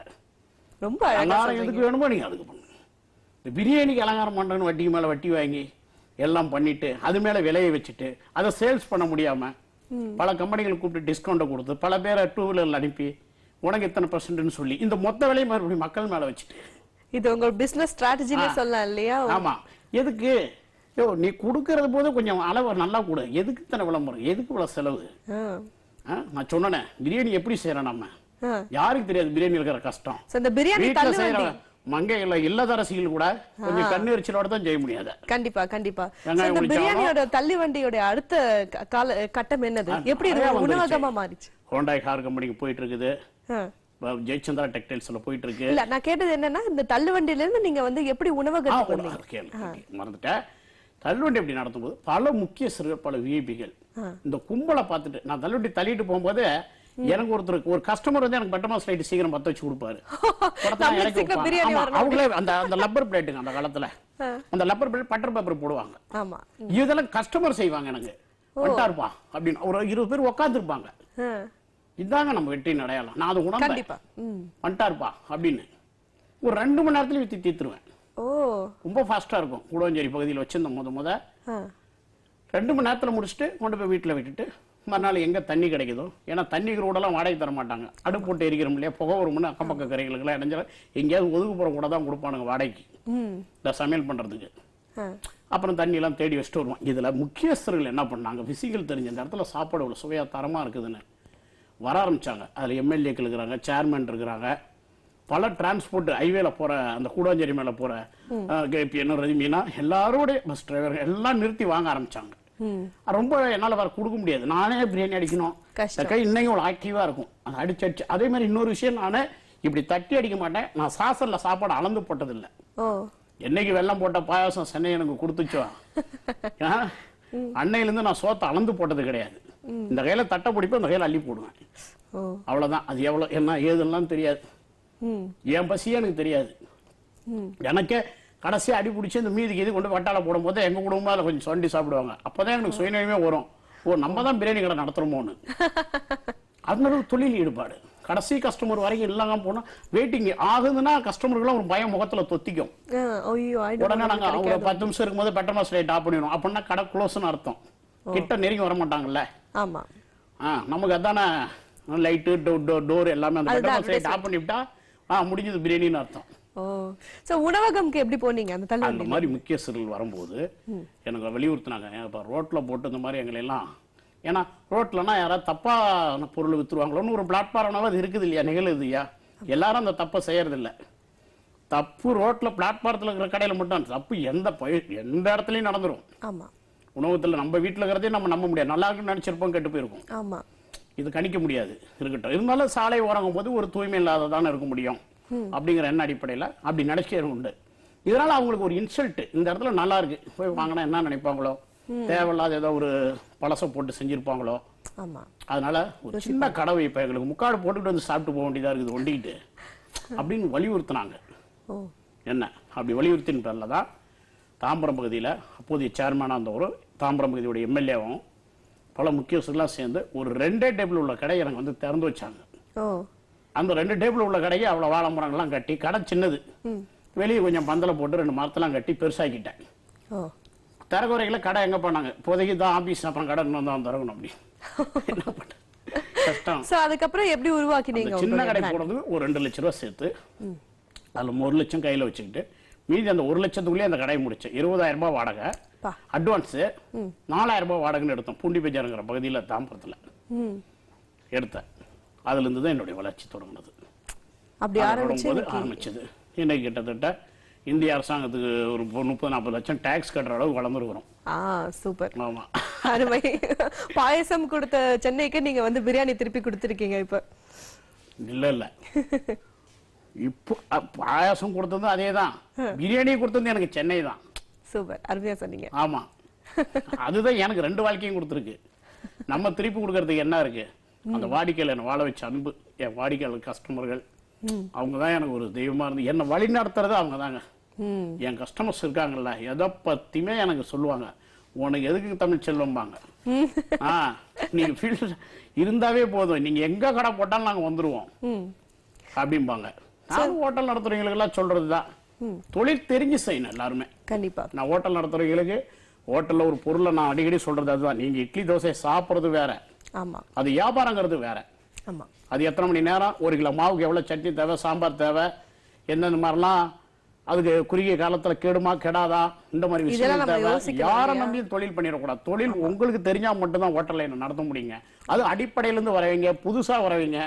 ரொம்ப அலங்காரம். எதுக்கு வேணுமோ நீங்க அதுக்கு பண்ணுங்க இந்த பிரியாணிக்கு அலங்காரம் பண்றேன்னு வட்டிக்கு மேல வட்டி வாங்கி எல்லாம் பண்ணிட்டு அது மேல விலையை வச்சுட்டு அதை சேல்ஸ் பண்ண முடியாம ம். பல கம்பெனிகள் கூப்பிட்டு டிஸ்கவுண்ட் கொடுத்து பல பேரை டூ வீலர்ல அனுப்பி உனக்கு இத்தனை பர்சன்ட்னு சொல்லி இந்த மொத்த விலையை மறுபடியும் மக்கள் மேல வச்சுட்டு. இது உங்க பிசினஸ் ஸ்ட்ராட்டஜினே. சொல்லலாம் இல்லையா? ஆமா. எதுக்கு? யோ நீ கொடுக்கறது போது கொஞ்சம் அளவு நல்லா கொடு. எதுக்கு இத்தனை விளம்பரம் எதுக்கு இவ்வளவு செலவு? நான் சொன்னேன் பிரியாணி எப்படி செய்யறோம் நம்ம. யாருக்கு தெரியாது பிரியாணி இருக்கிற கஷ்டம். வீட்டுல தள்ளு மங்கைகள இல்லதரசிகள் கூட கொஞ்சம். கண்ணெரிச்சலோட தான் செய்ய முடியாது கண்டிப்பா கண்டிப்பா. இந்த பிரியாணியோட தள்ளி வண்டியோட அடுத்த கால கட்டம் என்னது? எப்படி வந்துருச்சு. உணவகமா மாறிச்சு? ஹோண்டாய் கார் கம்பெனிக்கு போயிட்டு இருக்குது ஜெயச்சந்திரா டெக்டைல்ஸ்ல போயிட்டு இருக்கு இல்ல நான் கேட்டது என்னன்னா இந்த தள்ளு வண்டியில இருந்து நீங்க வந்து எப்படி உணவகத்துக்கு மறந்துட்டேன். தள்ளுவண்டி எப்படி நடத்தும்போது பல முக்கிய சிறுவர் பல விஐபிகள். இந்த கும்பலை பார்த்துட்டு நான் தள்ளுவண்டி தள்ளிட்டு போகும்போது எனக்கு ஒருத்தருக்கு ஒரு கஸ்டமர் வந்து எனக்கு பட்டமா ஸ்லைட் சீக்கிரம் பத்த வச்சு கொடுப்பாரு. அவங்களே அந்த அந்த லப்பர் பிளேட்டுங்க அந்த காலத்துல. அந்த லப்பர் பிளேட் பட்டர் பேப்பர் போடுவாங்க. இதெல்லாம் கஸ்டமர் செய்வாங்க எனக்கு. வந்துட்டாருப்பா அப்படின்னு. ஒரு இருபது பேர் உட்காந்துருப்பாங்க. இதாங்க நம்ம வெற்றியின் அடையாளம். நான் அதை உணர்ந்தேன். வந்துட்டாருப்பா அப்படின்னு. ஒரு ரெண்டு மணி நேரத்துல வித்தி தீர்த்துருவேன். ஓ. ரொம்ப ஃபாஸ்டா இருக்கும். கூடவஞ்சேரி பகுதியில் வச்சிருந்தோம் முத முத. ரெண்டு மணி நேரத்துல முடிச்சுட்டு கொண்டு போய் வீட்டுல விட்டுட்டு மறுநாள் எங்க தண்ணி கிடைக்குதோ? ஏன்னா தண்ணி ரோடெல்லாம் வாடகை தர மாட்டாங்க. அடுப்பு போட்டு எரிக்கிறோம் இல்லையா? புகை வரும்னு அக்கம் பக்க கரைகளுக்கெல்லாம் இடைஞ்சல எங்கேயாவது ஒதுக்குப்புற கூட தான் கொடுப்பானுங்க வாடகைக்கு. இந்த சமையல் பண்றதுக்கு. ஆ. அப்புறம் தண்ணி எல்லாம் தேடி வச்சுட்டு வருவோம் இதுல முக்கியஸ்தர்கள் என்ன பண்ணாங்க? பிசிக்கல் தெரிஞ்ச இந்த இடத்துல சாப்பாடு இவ்வளவு சுவையா தரமா இருக்குதுன்னு. வர ஆரம்பிச்சாங்க. அதுல எம்எல்ஏக்கள் இருக்கிறாங்க சேர்மன் இருக்கிறாங்க. பல டிரான்ஸ்போர்ட் ஹைவேல போற அந்த கூடாஞ்சேரி மேல போற ம். கேபிஎன் ரஜிமீனா எல்லாரோட பஸ் டிரைவர் எல்லாம் நிறுத்தி வாங்க ஆரம்பிச்சாங்க. ரொம்ப என்னால வேற கொடுக்க முடியாது. நானே பிரியாணி அடிக்கணும். கை இன்னைக்கும் ஒரு ஆக்டிவா இருக்கும். அது அடிச்சு அடிச்சு. அதே மாதிரி இன்னொரு விஷயம் நானே இப்படி தட்டி அடிக்க மாட்டேன். நான் சாசல்ல சாப்பாடு அளந்து போட்டதில்லை. என்னைக்கு வெள்ளம் போட்ட பாயாசம் சென்னை எனக்கு கொடுத்துச்சோ? அன்னையிலிருந்து நான் சோத்தை அளந்து போட்டது கிடையாது. இந்த கையில தட்டை பிடிப்பேன் இந்த கையில அள்ளி போடுவேன். அவ்வளவுதான். அது எவ்வளவு என்ன ஏதெல்லாம் தெரியாது. என் பசியே எனக்கு தெரியாது. எனக்கே கடைசியா அடி பிடிச்சி இந்த மீதிக்கு இது கொண்டு வட்டால போடும்போது எங்க குடும்பம் அதில் கொஞ்சம் சொண்டி சாப்பிடுவாங்க. அப்பதான் எனக்கு சுயநலமே வரும். ஓ நம்ம தான் பிரியாணி கடை நடத்துறோமோன்னு. அதனால தொழில் ஈடுபாடு. கடைசி கஸ்டமர் வரைக்கும் இல்லாம போனா வெயிட்டிங் ஆகுதுன்னா கஸ்டமருக்குலாம் ஒரு பயம் முகத்துல தொத்திக்கும். உடனே நாங்க கிடைக்காது. பத்து நிமிஷம் இருக்கும்போது பெட்டர்மாஸ் லைட் ஆஃப் பண்ணிடுவோம். அப்படின்னா கடை க்ளோஸ்னு அர்த்தம். கிட்ட நெருங்கி வர மாட்டாங்கல்ல? ஆமா. நமக்கு அதானே? லைட்டு டோர் எல்லாமே அந்த அதுதான் பெட்டர்மாஸ் லைட் ஆஃப் பண்ணிவிட்டா முடிஞ்சது பிரியாணின்னு அர்த்தம். ஓ. சோ உணவகம்க்கு எப்படி போனீங்க? அந்த தள்ளு அந்த மாதிரி முக்கியஸ்தர்கள் வரும்போது. எனக்கு வலியுறுத்தினாங்க இப்போ ரோட்ல போட்டு இந்த மாதிரி எங்களை எல்லாம் ஏன்னா ரோட்லனா யாராவது தப்பான பொருள் வித்துருவாங்களோன்னு ஒரு பிளாட்ஃபார்ம்னால அது இருக்குது இல்லையா நிகழுது இல்லையா? எல்லாரும் அந்த தப்பை செய்யறது இல்ல தப்பு ரோட்ல பிளாட்ஃபாரத்தில் இருக்கிற கடையில மட்டும் தப்பு எந்த எந்த இடத்துலயும் நடந்துரும். ஆமா. உணவகத்துல நம்ம வீட்டுல இருக்கிறதே நம்ம நம்ப முடியாது. நல்லா இருக்குன்னு நினைச்சிருப்போம் கெட்டு போயிருக்கும். இது கணிக்க முடியாது. இருக்கட்டும். இருந்தாலும் சாலை ஓரங்கும் போது ஒரு தூய்மை இல்லாததானே இருக்க முடியும். அப்படிங்கிற எண்ண அடிப்படையில் அப்படி நினைக்கிறது உண்டு. இதனால அவங்களுக்கு ஒரு இன்சல்ட் இந்த இடத்துல நல்லா இருக்கு. போய் வாங்கினா என்ன நினைப்பாங்களோ. தேவையில்லாத ஏதோ ஒரு பழசை போட்டு செஞ்சிருப்பாங்களோ? அதனால ஒரு சின்ன கடவை இப்ப எங்களுக்கு முக்காடு போட்டுட்டு வந்து சாப்பிட்டு போக வேண்டியதா இருக்குது ஒண்டிக்கிட்டு. அப்படின்னு வலியுறுத்தினாங்க. என்ன? அப்படி வலியுறுத்தின் பேரில் தான் தாம்பரம் பகுதியில் அப்போதைய சேர்மனாக இருந்தவர் தாம்பரம் பகுதியோட எம்எல்ஏவும் பல முக்கியஸ்தர்கள்லாம் சேர்ந்து ஒரு ரெண்டே டேபிள் உள்ள கடையை எனக்கு வந்து திறந்து வச்சாங்க. அந்த ரெண்டு டேபிள் உள்ள கடையை அவ்வளோ வாழை மரங்கள்லாம் கட்டி கடை சின்னது. வெளியே கொஞ்சம் பந்தலை போட்டு ரெண்டு மரத்தெல்லாம் கட்டி பெருசாக்கிட்டேன். திறகுறைகளை கடை எங்க போனாங்க? இப்போதைக்கு தான் ஆபீஸ் அப்புறம் கடை இன்னும் தான் திறக்கணும் அப்படி. என்ன பண்றது? கஷ்டம். அதுக்கப்புறம் எப்படி உருவாக்கினீங்க சின்ன கடை? போடுறதுக்கு ஒரு ரெண்டு லட்ச ரூபா சேர்த்து. அதில் ஒரு லட்சம் கையில் வச்சுக்கிட்டு மீதி அந்த ஒரு லட்சத்துக்குள்ளேயே அந்த கடையை முடிச்சேன். இருபதாயிரம் ரூபாய் வாடகை. அட்வான்ஸு. நாலாயிரம் ரூபாய் வாடகைன்னு எடுத்தோம். பூண்டி பஜாருங்கிற பகுதியில் தாம்பரத்தில். எடுத்தேன். அதுல இருந்து தான் என்னுடைய வளர்ச்சி தொடங்கினது. அப்படி அது ஆரம்பிச்சு தொடங்கும்போது இன்னைக்கு- ஆரம்பிச்சது. இன்னைக்கு கிட்டத்தட்ட இந்திய அரசாங்கத்துக்கு ஒரு முப்பது நாற்பது லட்சம் டேக்ஸ் கட்டுற அளவுக்கு வளர்ந்துருக்கிறோம். ஆ சூப்பர். ஆமா. அருமை. பாயசம் கொடுத்த சென்னைக்கு நீங்க வந்து பிரியாணி திருப்பி கொடுத்திருக்கீங்க இப்ப. இல்ல இல்ல. இப்போ பாயாசம் கொடுத்ததும் அதே தான். பிரியாணி கொடுத்தது எனக்கு சென்னை தான். சூப்பர். அருமையா சொன்னீங்க. ஆமா. அதுதான் எனக்கு ரெண்டு வாழ்க்கையும் கொடுத்துருக்கு. நம்ம திருப்பி கொடுக்கறதுக்கு என்ன இருக்கு? அந்த வாடிக்கையில் என்னை வாழ வச்ச அன்பு என் வாடிக்கையாளர் கஸ்டமர்கள். அவங்க தான் எனக்கு ஒரு தெய்வமா இருந்து என்னை வழி நடத்துறது அவங்க தாங்க. என் கஸ்டமர்ஸ் இருக்காங்கல்ல எதை பத்தியுமே எனக்கு சொல்லுவாங்க. உனக்கு எதுக்கு தமிழ் செல்வம்பாங்க. ஆ நீங்க ஃபீல்டு இருந்தாவே போதும். நீங்க எங்க கடை போட்டாலும் நாங்க வந்துருவோம். ம். அப்படிம்பாங்க. நான் ஹோட்டல் நடத்துறவங்களுக்கு எல்லாம் சொல்றதுதான் ம். தொழில் தெரிஞ்சு செய்யணும் எல்லாருமே. கண்டிப்பா. நான் ஹோட்டல் நடத்துறவங்களுக்கு ஹோட்டல்ல ஒரு பொருளை நான் அடிக்கடி சொல்றது அதுதான். நீங்க இட்லி தோசை சாப்பிடுறது வேற. அது வியாபாரங்கிறது வேற. அது எத்தனை மணி நேரம்? ஒரு கிலோ மாவுக்கு எவ்வளவு சட்னி தேவை சாம்பார் தேவை எந்தெந்த மாதிரிலாம் அதுக்கு குறுகிய காலத்துல கெடுமா கெடாதா இந்த மாதிரி விஷயம் யாரை? நம்பியும் தொழில் பண்ணிடக்கூடாது. தொழில் உங்களுக்கு தெரிஞ்சா மட்டும்தான் ஹோட்டல்ல என்ன நடத்த முடியுங்க. அது அடிப்படையில இருந்து வரவங்க புதுசா வரவங்க.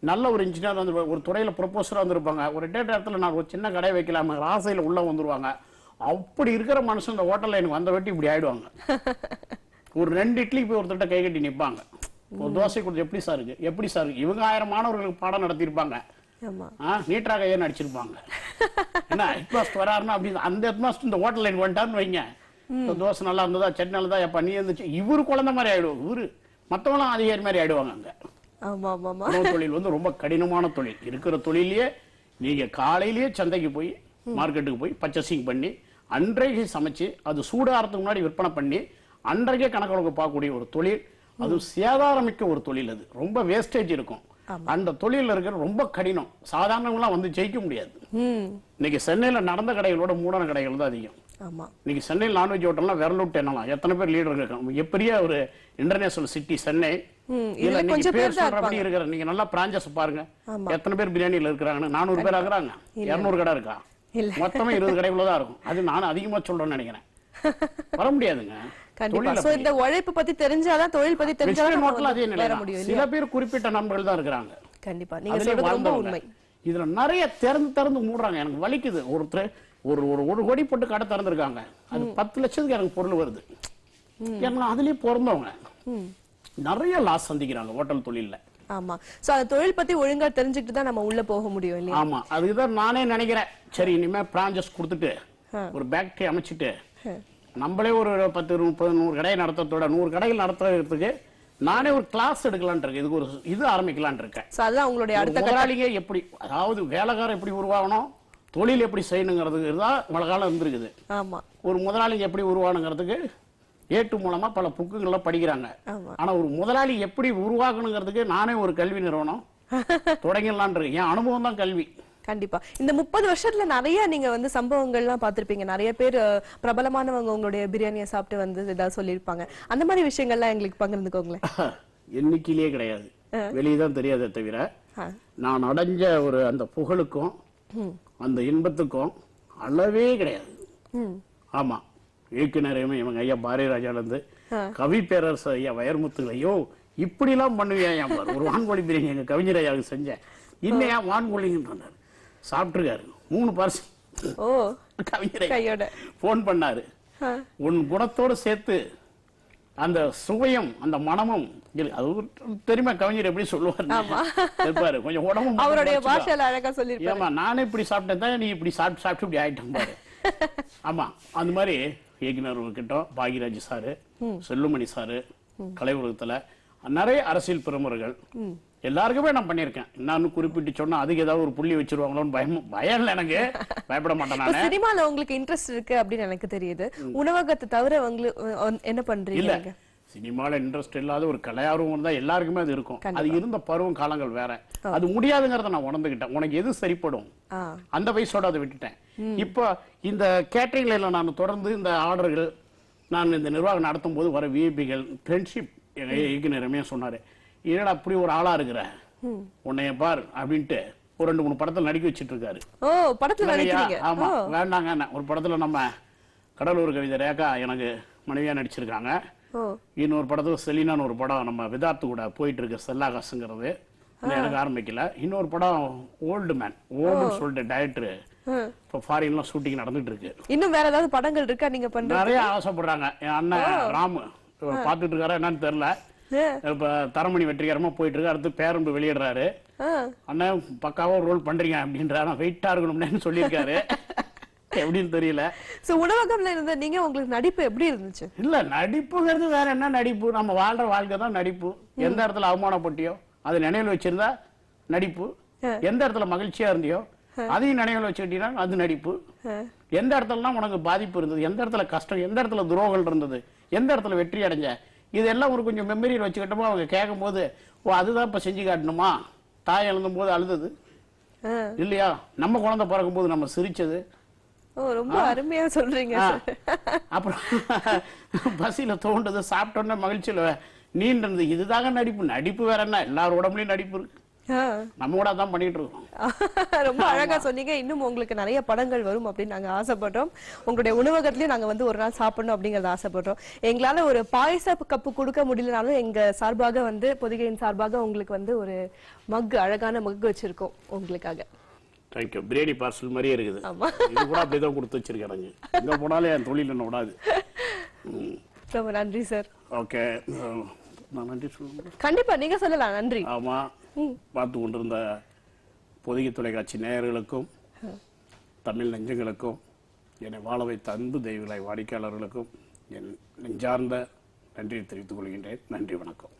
நல்ல ஒரு இன்ஜினியர் வந்து ஒரு துறையில ப்ரொபோசரா வந்திருப்பாங்க. ஒரு டேட் இடத்துல நான் ஒரு சின்ன கடை வைக்கலாம்? ஆசையில உள்ள வந்துருவாங்க. அப்படி இருக்கிற மனுஷன் இந்த ஹோட்டல்ல எனக்கு வந்த வெட்டி இப்படி ஆயிடுவாங்க. ஒரு ரெண்டு இட்லிக்கு போய் ஒருத்தர்ட்ட கை கட்டி நிப்பாங்க. ஒரு தோசை கொடுத்து எப்படி சார் இருக்கு எப்படி சார் இருக்கு இவங்க ஆயிரம் மாணவர்களுக்கு பாடம் நடத்தியிருப்பாங்க. ஆமா. ஆ, நீட்ரா கையை நடிச்சிருப்பாங்க? என்ன ஹெட்மாஸ்டர் வராருன்னா அப்படி அந்த ஹெட்மாஸ்டர் இந்த ஹோட்டல் எனக்கு வந்துட்டாருன்னு வைங்க. தோசை நல்லா இருந்ததா சட்னி நல்லதா எப்ப நீ இருந்துச்சு இவரு குழந்தை மாதிரி ஆயிடுவோம் இவரு மத்தவங்களும் அதிகாரி மாதிரி ஆயிடுவாங்க அங்க. தொழில் வந்து ரொம்ப கடினமான தொழில். இருக்கிற தொழிலையே நீங்க காலையிலேயே சந்தைக்கு போய் மார்க்கெட்டுக்கு போய் பர்ச்சேசிங் பண்ணி அன்றைக்கு சமைச்சு அது சூடாகிறதுக்கு முன்னாடி விற்பனை பண்ணி அன்றைக்கே கணக்கு பார்க்கக்கூடிய ஒரு தொழில். அது சேதாரமிக்க ஒரு தொழில் அது. ரொம்ப வேஸ்டேஜ் இருக்கும். அந்த தொழில்ல இருக்கிற ரொம்ப கடினம். சாதாரணவங்களாம் வந்து ஜெயிக்க முடியாது. இன்னைக்கு சென்னையில நடந்த கடைகளோட மூடான கடைகள் தான் அதிகம். இன்னைக்கு சென்னையில் நான்வெஜ் ஹோட்டல்லாம் விரலுட்டு எண்ணலாம். எத்தனை பேர் லீடர் இருக்காங்க? மிகப்பெரிய ஒரு இன்டர்நேஷனல் சிட்டி சென்னை. இதுல நீங்க பேர் சொல்றபடி. இருக்கிற நீங்க நல்லா பிராஞ்சஸ் பாருங்க. எத்தனை பேர் பிரியாணில இருக்கிறாங்க நானூறு பேர் ஆகுறாங்க. இருநூறு கடை இருக்கா. மொத்தமே இருபது கடைக்குள்ள தான் இருக்கும். அது நான் அதிகமா சொல்றேன்னு நினைக்கிறேன். வர முடியாதுங்க. கண்டிப்பா. சோ. இந்த உழைப்பு பத்தி தெரிஞ்சாதான் தொழில் பத்தி தெரிஞ்சாதான் அதே நிலை. முடியும் சில பேர் குறிப்பிட்ட நண்பர்கள் தான் இருக்கிறாங்க. கண்டிப்பா. நீங்க சொல்றது ரொம்ப. உண்மை. இதுல நிறைய திறந்து திறந்து மூடுறாங்க. எனக்கு வலிக்குது. ஒருத்தர் ஒரு ஒரு ஒரு கோடி போட்டு கடை திறந்திருக்காங்க. அது பத்து லட்சத்துக்கு எனக்கு பொருள் வருது. ஏன்னா அதுலயே பிறந்தவங்க. நிறைய லாஸ் சந்திக்கிறாங்க ஹோட்டல் தொழில்ல. ஆமா. சோ அந்த தொழில் பத்தி ஒழுங்கா தெரிஞ்சுக்கிட்டு தான் நம்ம உள்ள போக முடியும் இல்லையா? ஆமா. அதுதான் நானே நினைக்கிறேன். சரி இனிமே பிராஞ்சஸ் கொடுத்துட்டு. ஒரு ஃபேக்டரி அமைச்சிட்டு. நம்மளே ஒரு பத்து முப்பது நூறு கடையை நடத்துறதோட நூறு கடைகள் நடத்துறதுக்கு நானே ஒரு கிளாஸ் எடுக்கலாம்னு இருக்கேன். இதுக்கு ஒரு இது ஆரம்பிக்கலாம்னு இருக்கேன். அதுதான் உங்களுடைய அடுத்த முதலாளிங்க எப்படி அதாவது வேலைக்காரன் எப்படி உருவாகணும் தொழில் எப்படி செய்யணுங்கிறதுக்கு தான் காலம் இருந்திருக்குது. ஆமா. ஒரு முதலாளிங்க எப்படி உருவானுங்கிறதுக்கு ஏட்டு மூலமா பல புக்குகளை படிக்கிறாங்க. ஆனா ஒரு முதலாளி எப்படி உருவாக்கணுங்கிறதுக்கு நானே ஒரு கல்வி நிறுவனம் தொடங்கிடலான் இருக்கேன். என் அனுபவம் தான் கல்வி. கண்டிப்பா. இந்த முப்பது வருஷத்துல நிறைய நீங்க வந்து சம்பவங்கள்லாம் பார்த்திருப்பீங்க. நிறைய பேர் பிரபலமானவங்க உங்களுடைய பிரியாணியை சாப்பிட்டு வந்து ஏதாவது சொல்லியிருப்பாங்க. அந்த மாதிரி விஷயங்கள்லாம் எங்களுக்கு பகிர்ந்துக்கோங்களேன். எண்ணிக்கையிலே கிடையாது. வெளியே தான் தெரியாதே தவிர. நான் அடைஞ்ச ஒரு அந்த புகழுக்கும். அந்த இன்பத்துக்கும் அளவே கிடையாது. ஆமா. இயக்குனரையுமே இவங்க ஐயா பாரதிராஜால இருந்து ஆ. கவி பேரரசு ஐயா வைரமுத்து ஐயோ இப்படிலாம் பாரு ஒரு வான்கோழி பிரியாணி எங்க கவிஞர் ஐயாவுக்கு செஞ்சேன். இன்னையா வான்கோழிங்கன்றாரு சாப்பிட்டுருக்காரு மூணு பார்சல் ஓ கவிஞரை போன் பண்ணாரு. உன் குணத்தோடு சேர்த்து அந்த சுவையும் அந்த மனமும். அது தெரியுமா கவிஞர் எப்படி சொல்லுவார். இருப்பாரு கொஞ்சம் உடம்பு அவருடைய. பாஷையில அழகா சொல்லியிருப்பாரு ஏமா நானே இப்படி சாப்பிட்டேன் தான் நீ இப்படி சாப்பிட்டு சாப்பிட்டு இப்படி ஆயிட்டேன் பாரு ஆமா அந்த மாதிரி இயக்குனர் கிட்ட பாகிராஜ் சாரு. செல்லுமணி சாரு கலை உலகத்துல நிறைய அரசியல் பிரமுகர்கள். எல்லாருக்குமே நான் பண்ணியிருக்கேன். நான் குறிப்பிட்டு சொன்னா அதுக்கு ஏதாவது ஒரு புள்ளி வச்சிருவாங்களோன்னு பயம் பயம் இல்லை எனக்கு. பயப்பட மாட்டேன் நானு. சினிமால உங்களுக்கு இன்ட்ரெஸ்ட் இருக்கு அப்படின்னு எனக்கு தெரியுது. உணவகத்தை தவிர உங்களுக்கு என்ன பண்றீங்க இல்ல? சினிமால இன்ட்ரெஸ்ட் இல்லாத ஒரு கலையார்வம் இருந்தா எல்லாருக்குமே அது இருக்கும். அது இருந்த பருவம் காலங்கள் வேற. அது முடியாதுங்கிறத நான் உணர்ந்துகிட்டேன். உனக்கு எது சரிப்படும்? அந்த வயசோட அதை விட்டுட்டேன். இப்போ இந்த கேட்டரிங்ல நான் தொடர்ந்து இந்த ஆர்டர்கள் நான் இந்த நிர்வாகம் நடத்தும் போது வர விஐபிகள் ஃப்ரெண்ட்ஷிப் இயக்குனர் ரம்யா சொன்னாரு. என்னடா அப்படி ஒரு ஆளா இருக்கிற. உன்னைய பார் அப்படின்ட்டு ஒரு ரெண்டு மூணு படத்துல நடிக்க வச்சிட்டு இருக்காரு ஓ படத்துல? நடிக்கிறீங்க. ஆமா. வேண்டாங்க. ஒரு படத்துல நம்ம கடலூர் கவிதை ரேகா எனக்கு மனைவியா நடிச்சிருக்காங்க. இன்னொரு படத்துல செலினான்னு ஒரு படம் நம்ம விதார்த்து கூட போயிட்டு இருக்கு செல்லாகாசுங்கிறது எனக்கு ஆரம்பிக்கல. இன்னொரு படம் ஓல்டு மேன் ஓல்டுன்னு சொல்லிட்டு டைரக்டர் ஆ. இப்போ ஃபாரின்லாம் ஷூட்டிங் நடந்துட்டு இருக்கு இன்னும் வேற ஏதாவது படங்கள் இருக்கா நீங்க பண்றது நிறைய ஆசைப்படுறாங்க. என் அண்ணன் ராமு பார்த்துட்டு இருக்காரா என்னன்னு தெரியல. இப்ப தரமணி வெற்றிகரமா போயிட்டு இருக்கு அடுத்து பேரம்பு வெளியிடுறாரு. அண்ணன் பக்காவா ரோல் பண்றீங்க அப்படின்றாரு. வெயிட்டா இருக்கணும்னு சொல்லியிருக்காரு. எப்படின்னு தெரியல. சோ உணவகம்ல இருந்த நீங்க உங்களுக்கு நடிப்பு எப்படி இருந்துச்சு? இல்ல நடிப்புங்கிறது வேற என்ன நடிப்பு? நம்ம வாழ்ற வாழ்க்கை தான் நடிப்பு. எந்த இடத்துல அவமானப்பட்டியோ அதை நினைவில் வச்சிருந்தா நடிப்பு. எந்த இடத்துல மகிழ்ச்சியா இருந்தியோ அதையும் நினைவில் வச்சுக்கிட்டீங்கன்னா அது நடிப்பு. எந்த இடத்துலலாம் உனக்கு பாதிப்பு இருந்தது? எந்த இடத்துல கஷ்டம் எந்த இடத்துல துரோகம் இருந்தது? எந்த இடத்துல வெற்றி அடைஞ்ச? இதெல்லாம் ஒரு கொஞ்சம் மெமரியில் வச்சுக்கிட்டோமோ அவங்க கேட்கும் போது ஓ அதுதான் இப்ப செஞ்சு காட்டணுமா தாய் எழுந்தும் போது அழுதது. இல்லையா நம்ம குழந்தை பிறக்கும் போது நம்ம சிரிச்சது ரொம்ப. அருமையா சொல்றீங்க. அப்புறம் பசியில தோண்டது சாப்பிட்டோன்னே மகிழ்ச்சியில நீண்டது இதுதாங்க நடிப்பு நடிப்பு வேற என்ன எல்லார் உடம்புலயும் நடிப்பு இருக்கு. நம்ம கூட தான் பண்ணிட்டு இருக்கோம் ரொம்ப அழகா சொன்னீங்க. இன்னும் உங்களுக்கு நிறைய படங்கள் வரும் அப்படின்னு நாங்க ஆசைப்படுறோம். உங்களுடைய உணவகத்திலயும் நாங்க வந்து ஒரு நாள் சாப்பிடணும் அப்படிங்கறத ஆசைப்படுறோம். எங்களால ஒரு பாயச கப்பு கொடுக்க முடியலனாலும் எங்க சார்பாக வந்து பொதிகையின் சார்பாக உங்களுக்கு வந்து ஒரு மக் அழகான மக் வச்சிருக்கோம் உங்களுக்காக. தேங்க்யூ பிரியாணி பார்சல் மாதிரியே இருக்குது. இது கூட அப்படிதான் கொடுத்து வச்சிருக்காங்க எங்க போனாலும் என் தொழில் என்ன விடாது ரொம்ப நன்றி சார் ஓகே நான் நன்றி சொல்லுங்க கண்டிப்பா நீங்க சொல்லலாம். நன்றி. ஆமா. பார்த்து கொண்டிருந்த பொதிகை தொலைக்காட்சி நேயர்களுக்கும் தமிழ் நெஞ்சங்களுக்கும் என்னை வாழ வைத்த அன்பு தெய்வங்களை வாடிக்கையாளர்களுக்கும் என் நெஞ்சார்ந்த நன்றியை தெரிவித்துக் கொள்கின்றேன். நன்றி வணக்கம்.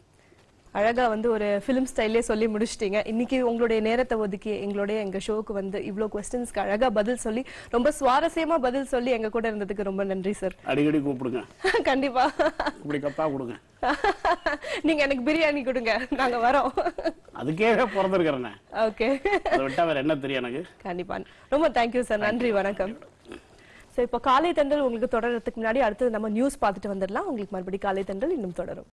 அழகா வந்து ஒரு ஃபிலிம் ஸ்டைல்லே சொல்லி முடிச்சிட்டீங்க. இன்னைக்கு உங்களுடைய நேரத்தை ஒதுக்கி எங்களுடைய எங்க ஷோக்கு வந்து இவ்ளோ கொஸ்டின்ஸ்க்கு அழகா பதில் சொல்லி ரொம்ப சுவாரஸ்யமா பதில் சொல்லி எங்க கூட இருந்ததுக்கு ரொம்ப நன்றி சார் அடிக்கடி கூப்பிடுங்க. கண்டிப்பா. இப்படி கப்பா கொடுங்க. நீங்க எனக்கு பிரியாணி கொடுங்க. நாங்க வரோம். அதுக்கே பிறந்திருக்கிறேன். ஓகே விட்டா வேற என்ன தெரியும் எனக்கு? கண்டிப்பா. ரொம்ப தேங்க்யூ சார் நன்றி வணக்கம். சோ இப்போ காலை தண்டல் உங்களுக்கு தொடர்றதுக்கு முன்னாடி அடுத்து நம்ம நியூஸ் பார்த்துட்டு வந்துடலாம். உங்களுக்கு மறுபடியும் காலை தண்டல் இன்னும் தொடரும்.